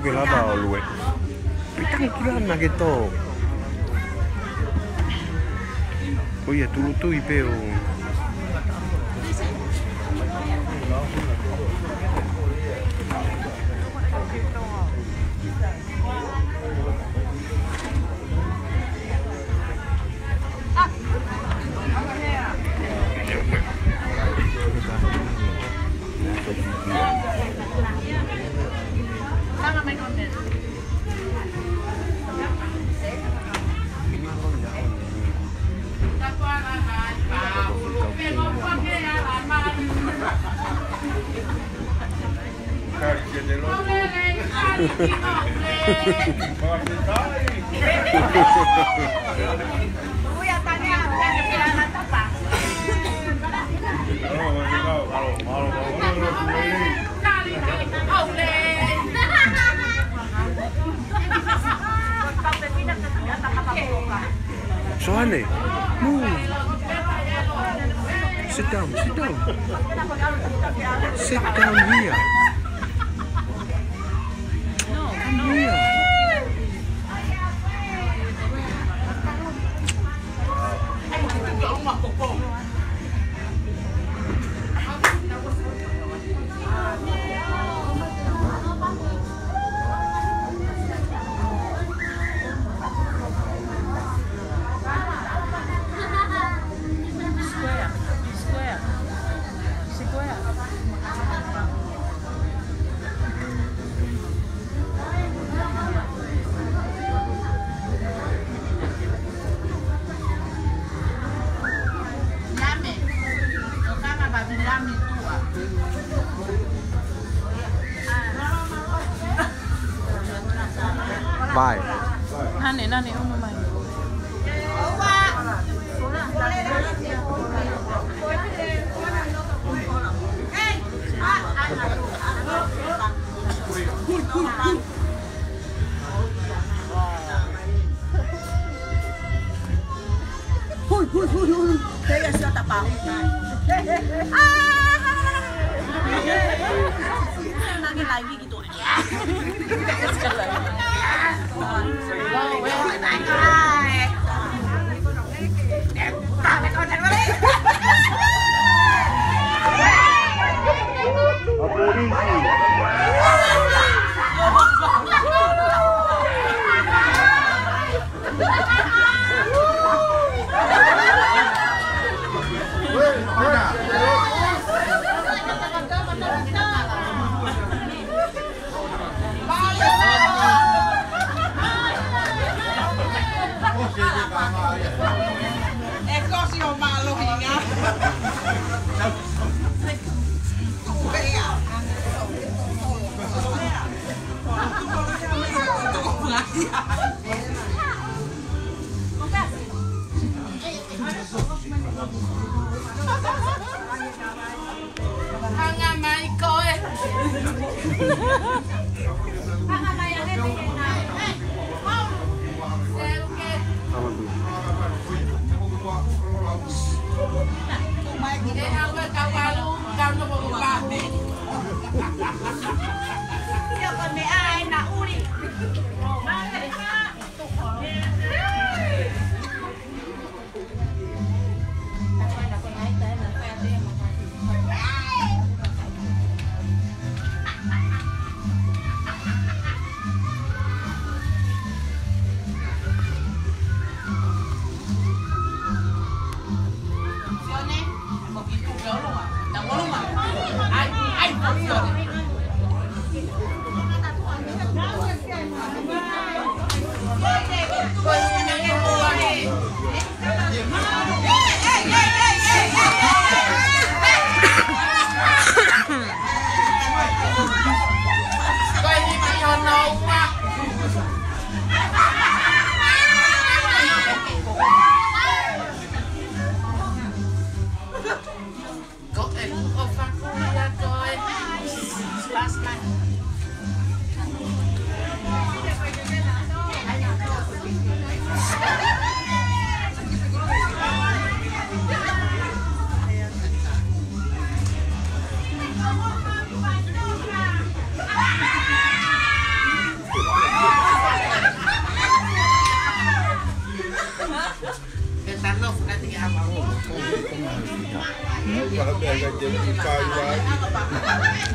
pelata ollut. Mitä hitto hännäkin tuo?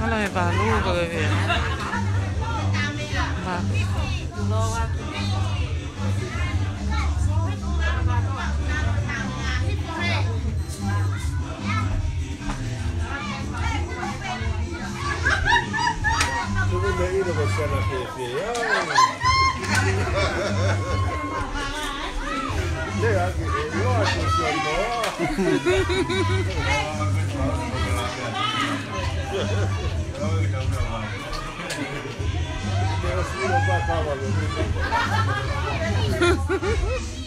nó lại và lu rồi mà Tudo bem, você na TV. Yeah, I can, you are just a Deus, filho, vai cá, valeu.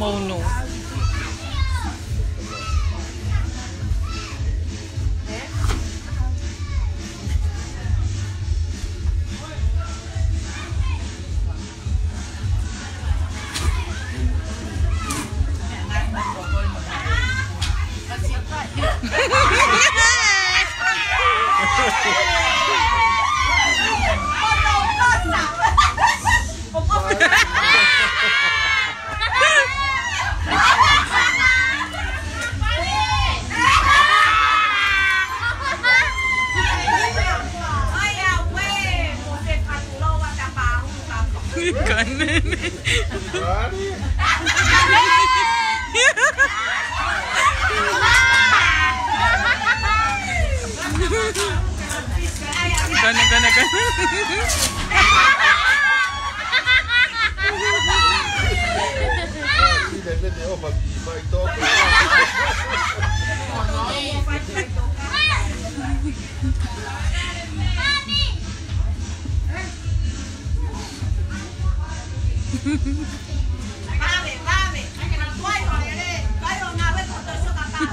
muna.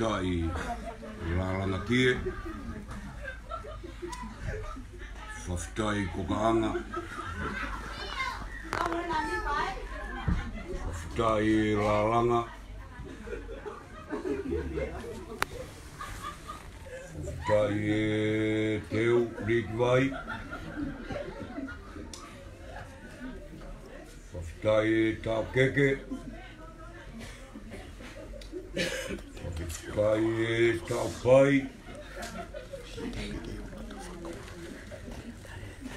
Tai rālanga tie. Whaftai kokaanga. Whaftai rālanga. Whaftai rālanga. kai e teo rigwai. Whawhitai e tau keke. Whawhitai e tau pai.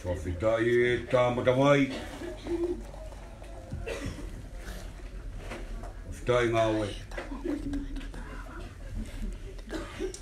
Whawhitai e tau matawai. Whawhitai ngā oe. Whawhitai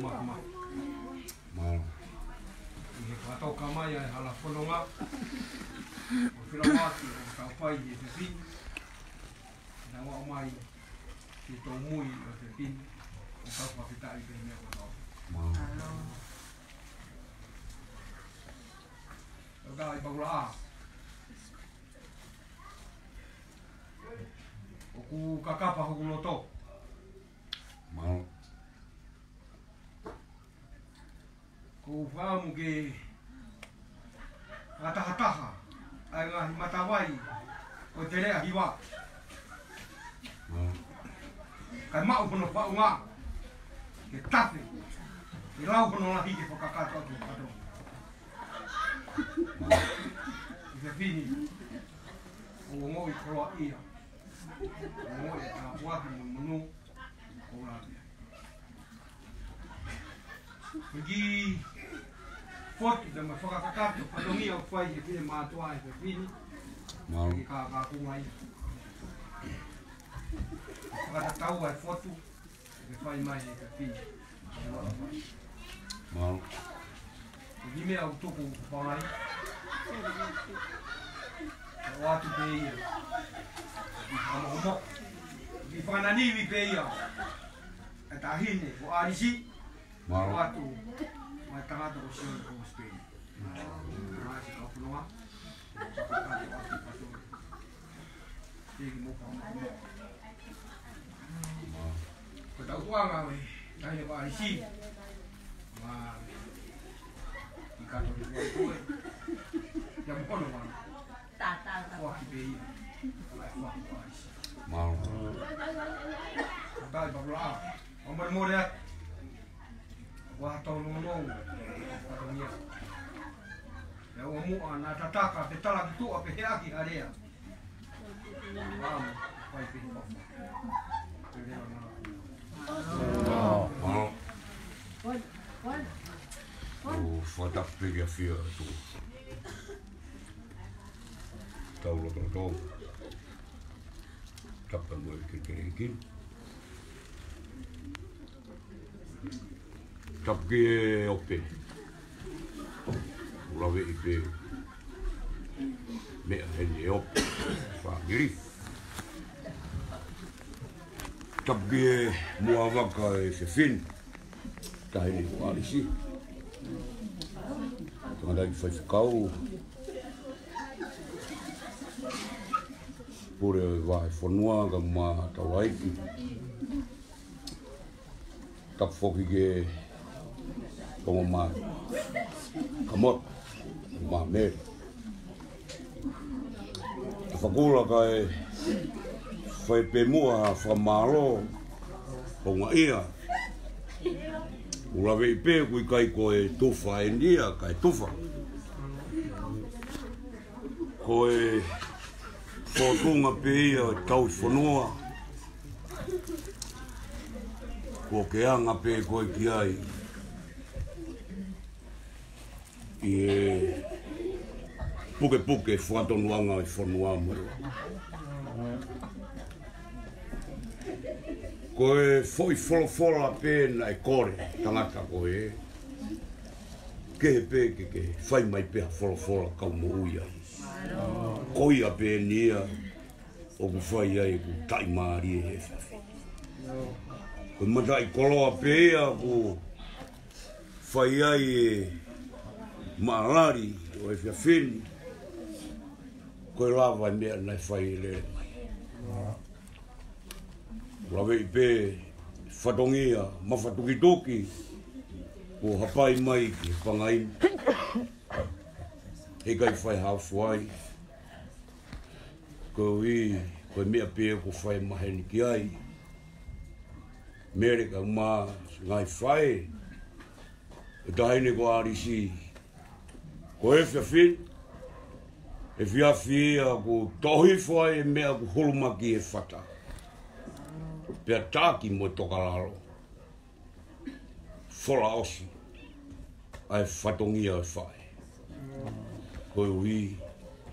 toka mai ai hala whanonga. O whira mātu o tau pai e te pini. Nā wā mai te tō mui o te pini. O tau pakitai te mea o tau. Tau tā i baura a. O ku kakapa hokulo tō. Mau. o whamu ke ataha-taha matawai o otere ahiwa kai ma'u pono unga ke tape e lau pono lahi ke pokakato atu kato i te fini o ngo i koloa ia o ngo i tā puati mo munu o la Pergi foki le ma faka kaka to pato mi o fai e pe ma to ai pe fini no ki ka ka ku mai ka ta tau ai fotu e fai mai e pe fini mau e di me au tupu pai e o atu pe ia e ka mo mo e fana ni vi pe ia e ta hine o arisi mau Matara do Mau. Ba Omar wahtaununau não, e ua mua na tataka te talakitua pe he aki alea amo pai pe Whatapegia whia tō. Taula tō tō. Tapa mui ki que rekin. Thank Kapke e ope. Urawe i pe. Mea hen e ope. Wa miri. Kapke e mua waka e se fin. Ta hen e kualisi. Tanga dai fai fikau. Pure vai fonua ga ma tawaiki. Kapfoki ge... Kapfoki ge... Come on, man. Come on. Come on, Te whakura ka whai pe mua a whamalo o ngā ia. Ura vei pe kui kai ko e tofa e nia, kai e tofa. Ko e whakunga pe ia e tau i whanua. Ko ke anga pe koe Ko ke anga pe koe ki ai e puke puke fuato nuanga e fo nuanga ko e foi folo folo pena e kore tangata ko e ke pe ke ke fai mai pe folo folo ka mo uia ko ia pe nia o ku fai ai ku tai mari e fa ko mata i koloa pe ia ku fai ai e marari o e fia fini koe lava e mea nai fai i lere mai i pē whadongia ma whatukitoki o hapai mai ki pangai he kai fai hafu ai ko i koe mea pē ko fai maheni ki ai mere ka umā ngai fai e tahine ko arisi ko e fia fi e fia fi a ku tohi fua e me a ku hulumaki e fata pia tāki mo e toka lalo fola osi a e fatongi a e fai ko e ui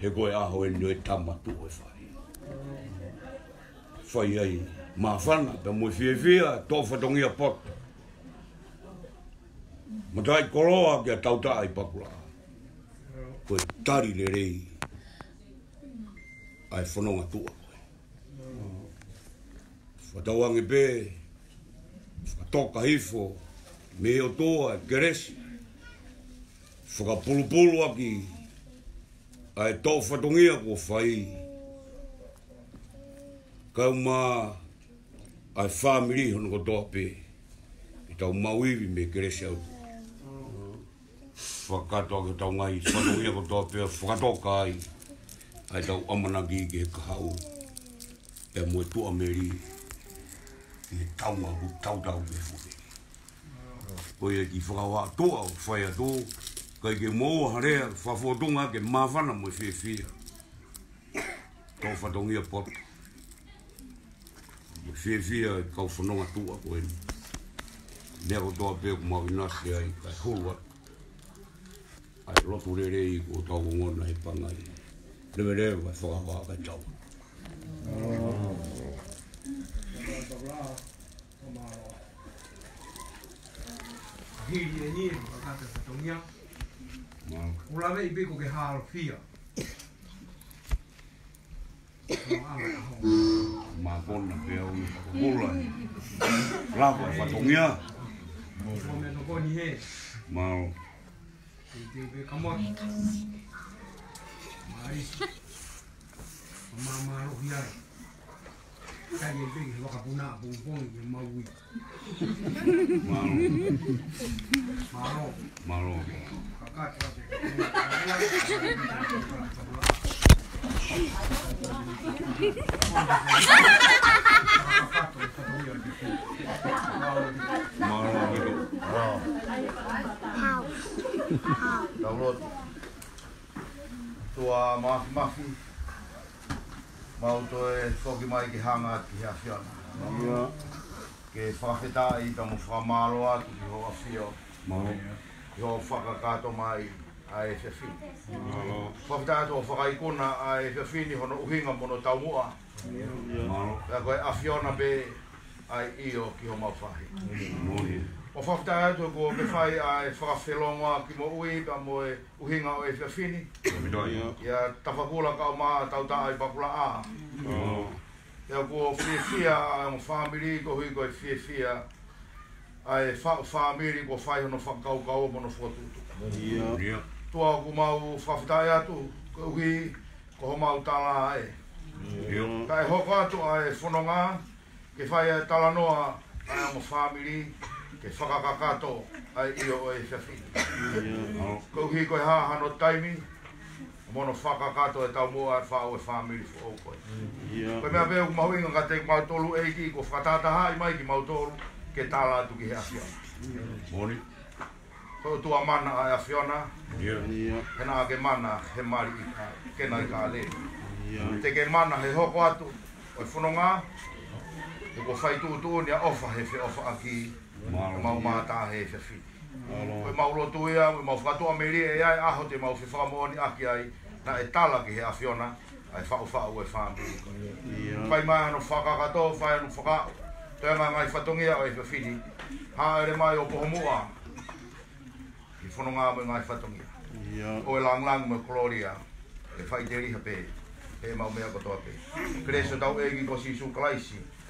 he koe aho e nio tamatu e fai fai ai ma fana pe mo fi fi a to fatongi a pot Mutai koroa kia ai pakulaa koe tari le rei ai whanonga tua koe. Whatawange pē, whatoka hifo, me o toa, keresi, pulu aki, ai tau whatongia ko whai. Kau mā, ai whāmiri hono ko toa pē, i tau mauiwi me keresi au tō whakatoa ke tau ngai, whanau ia ko toa pia, whakatoa kai, ai tau amanagi ke ka hau, e moe tu ameri, ki he tau ngau, tau tau ke hui. Koe e ki whakawa atoa, whai ato, kai ke moa harea, whafuatunga ke mawhana moe whewhia. Tau whatongi a pota. Moe whewhia e kau whanonga tua koe ni. Nea ko toa pia ku mawinasi ai, kai hulu ai rotu re re i ko tau ngō na i panga i. Re re re wai whakawa a kai tau. Hiri e nie ma kata sa tongia. Ura vei piko ke haro fia. Ma bona pe au ni pako mula. Rapa e fatongia. Mo fome no koni he. Mau. Mau. Come on. Mari. Mama maru hiar. Kaya bing lo kapuna bumbong yung mawi. Maro. Maro. Maro. Maro. Maro. Maro. Tawrot. Tua mafi mafi. Mauto e toki mai ki hanga ki hea fiona. Ia. Ke whaketa i tamo whamaroa ki ho a fio. Mau. Ki ho whakakato mai a e fia fin. Mau. Whaketa e toa whakaikona a e fia fin i hono uhinga mono taumua. Ia. Mau. Ia koe a fiona be ai io ki ho mau whahe. Mau o fafta to go be fai a fa fe long ki mo ui ba mo e u hinga o e fa fini ya ta fa bola ka ma ta ta ai ba bola a ya go fi fi a un family go hui go fi fi a ai fa family go fai no fa ka ka o mo no fo tu tu to a go ma to go hui ko ma o ta la ai ta e ho ka to ai fo e ke fai e la no a mo family ke whakakakato ai i o e whiawhi. Kau hi koe ha hano taimi, mono kato e tau mua e wha o e whamiri fo o koe. Koe mea peo kumahuinga ka te mautolu eiki, ko ha i mai ki mautolu, ke tāla atu ki he afiona. Mori. Ko tu a mana a afiona, he nā ke mana he mari i ka, ke nai ka ale. Te ke mana he hoko atu, oi whunonga, e ko whaitu utu ni a ofa he whi ofa aki, mau mata he se fi ko mau lo tu ya mau fa tu ameri ya a ho mau fi fa mo ni a ki ai na e tala ki he afiona ai fa fa o fa mi pai ma no fa ka ka to fa no fa to ma mai fa tu ya ai fa fi ni ha ere mai o po mo a ki fo no nga mai mai fa tu ya o lang lang mo gloria e fa i te ri ha pe e mau mea katoa pe kresu tau e ki kosi su klaisi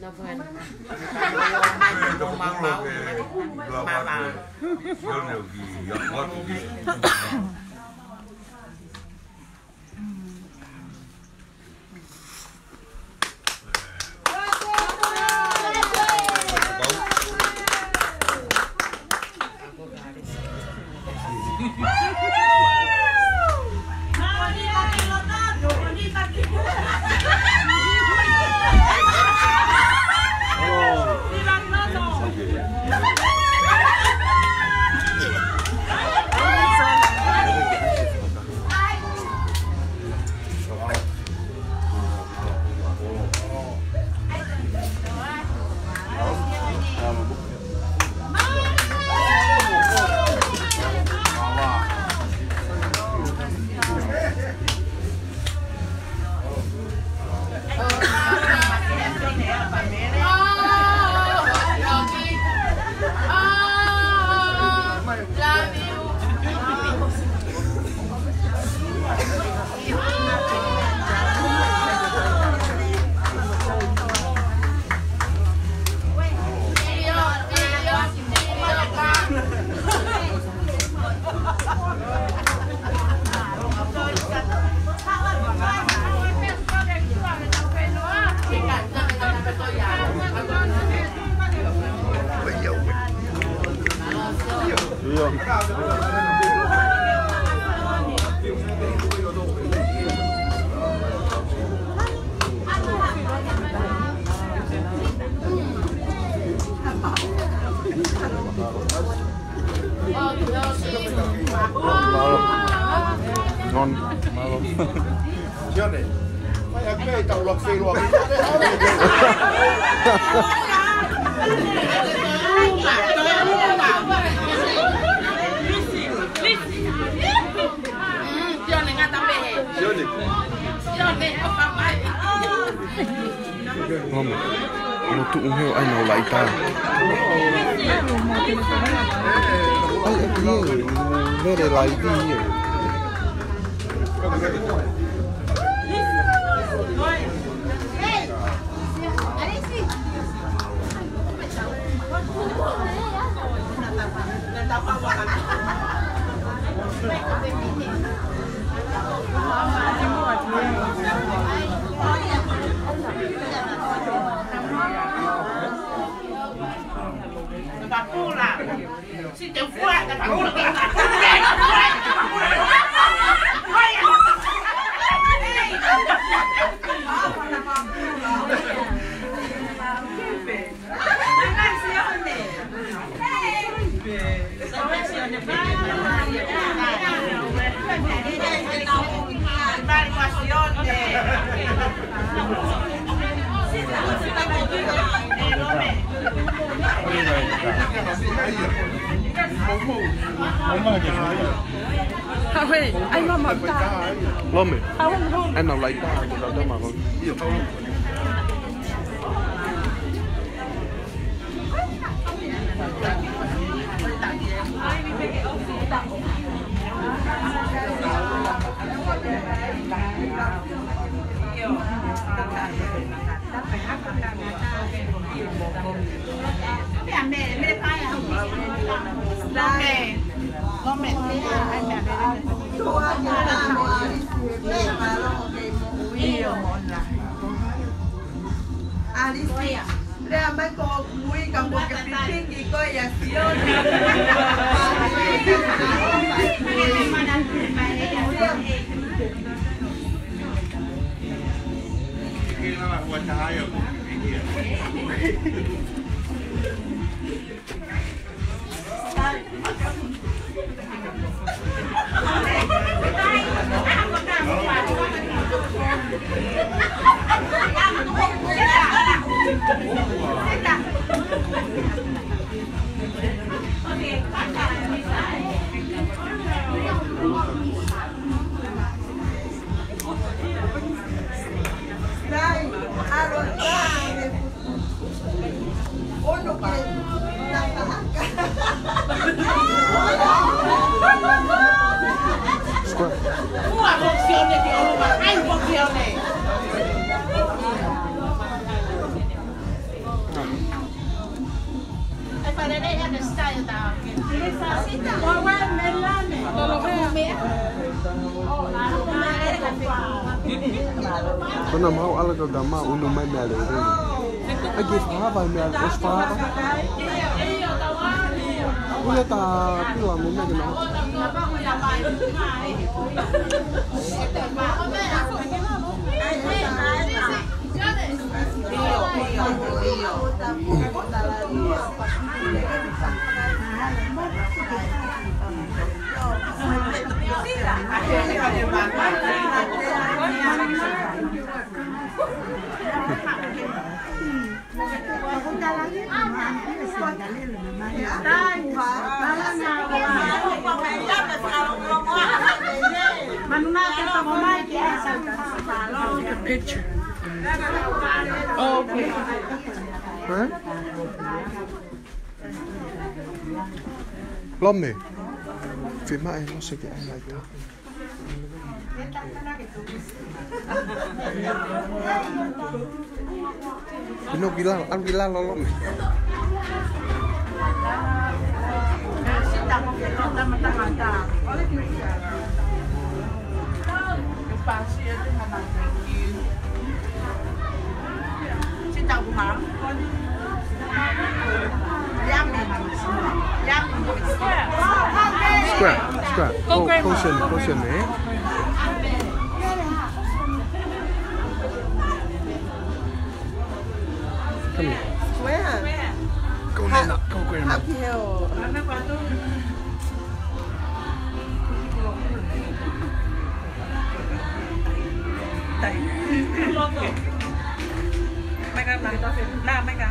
เราเพื่อนลงมาเมา Blauwe, blauwe, blauwe, blauwe, blauwe, blauwe, blauwe, blauwe, blauwe, minha, meus pais. Hah? nih. Firma eh no sé qué hay ahí está. Ano gila, ang gila lolom. Espacio de Hanang. Scrap, scrap. Go, go, go, shen, go, shen, eh? Come here. Where? Go, Nana. Go, Grandma. Thank you. Mega là là Mega.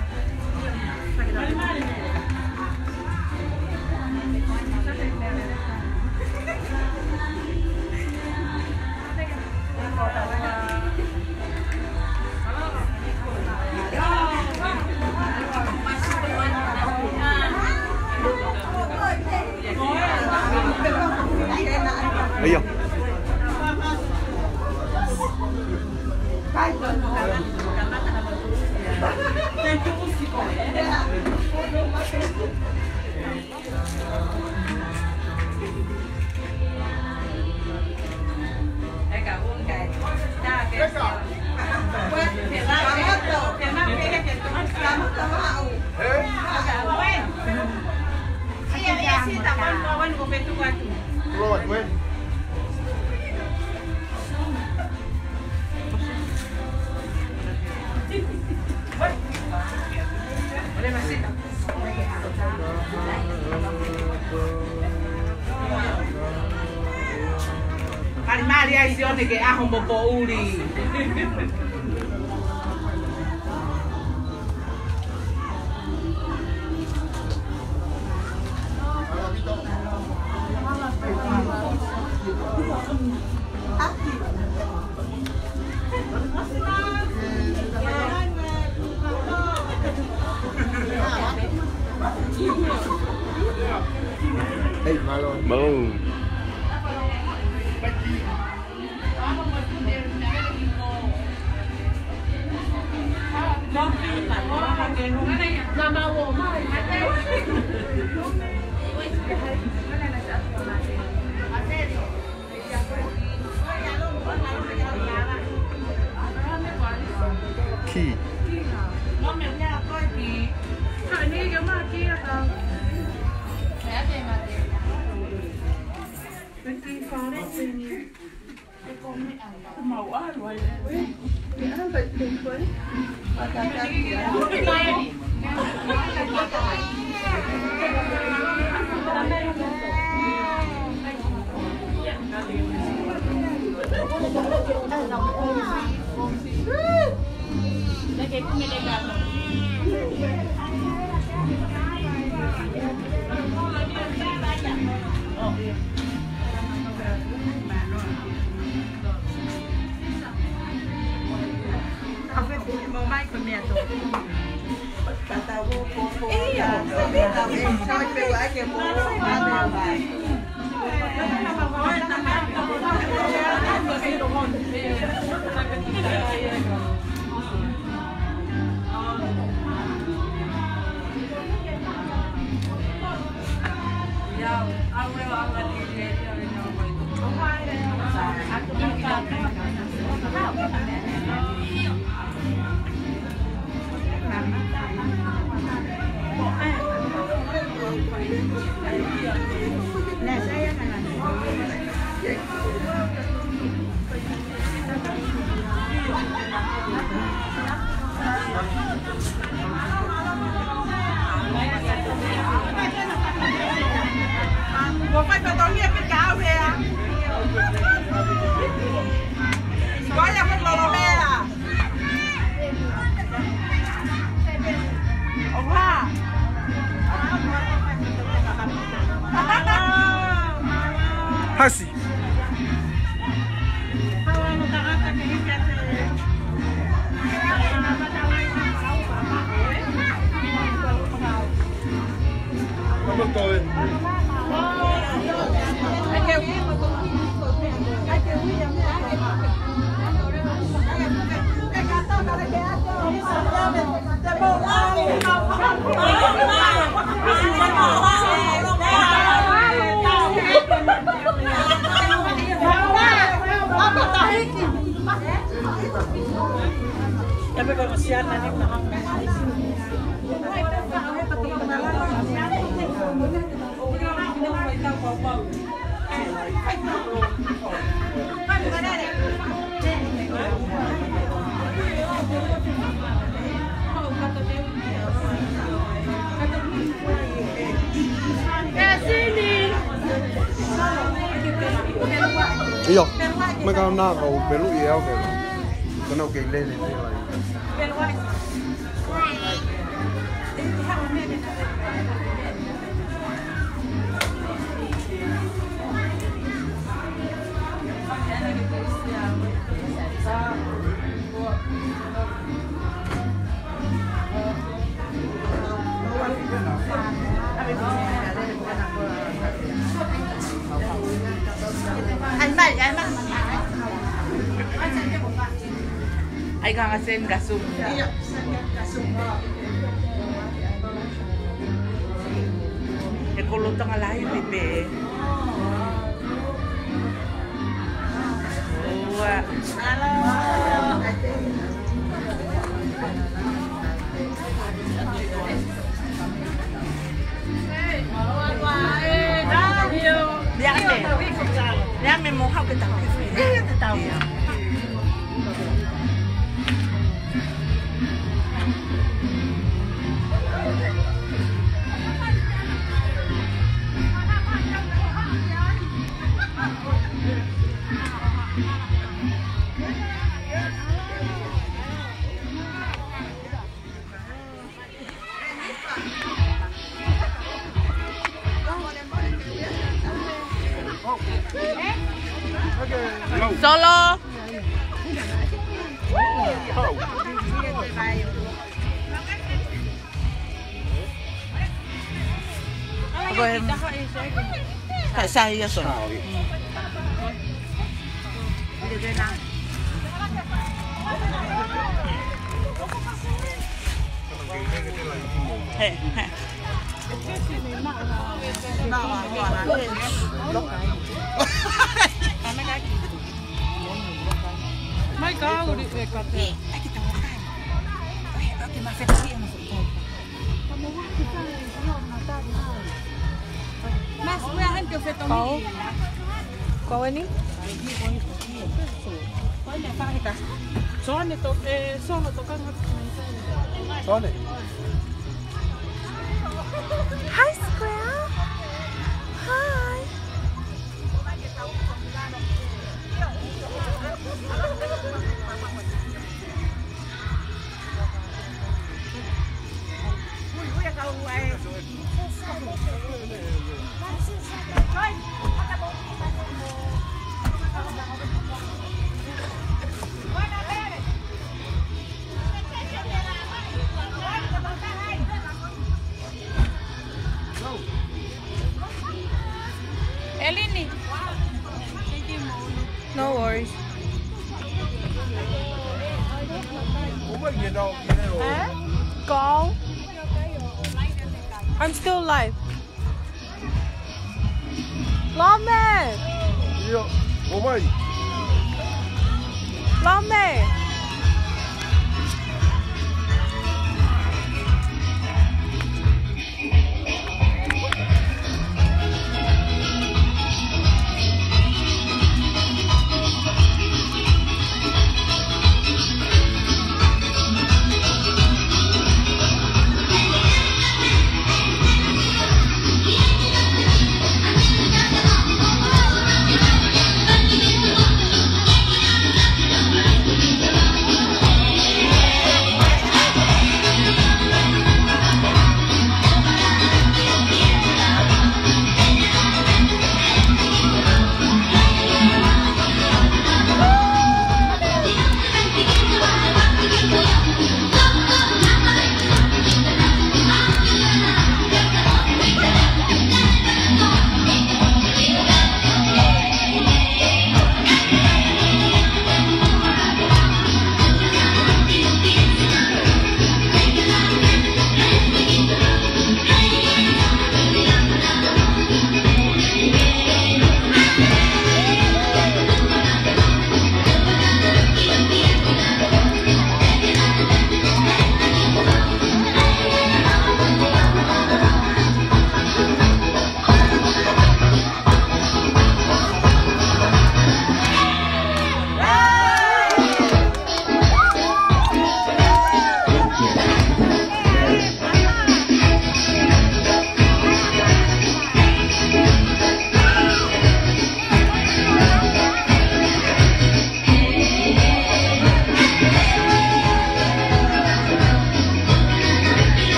Bây giờ Mari mari ai sione che ha un uli. na pelu no Yeah. yeah. 下一个手。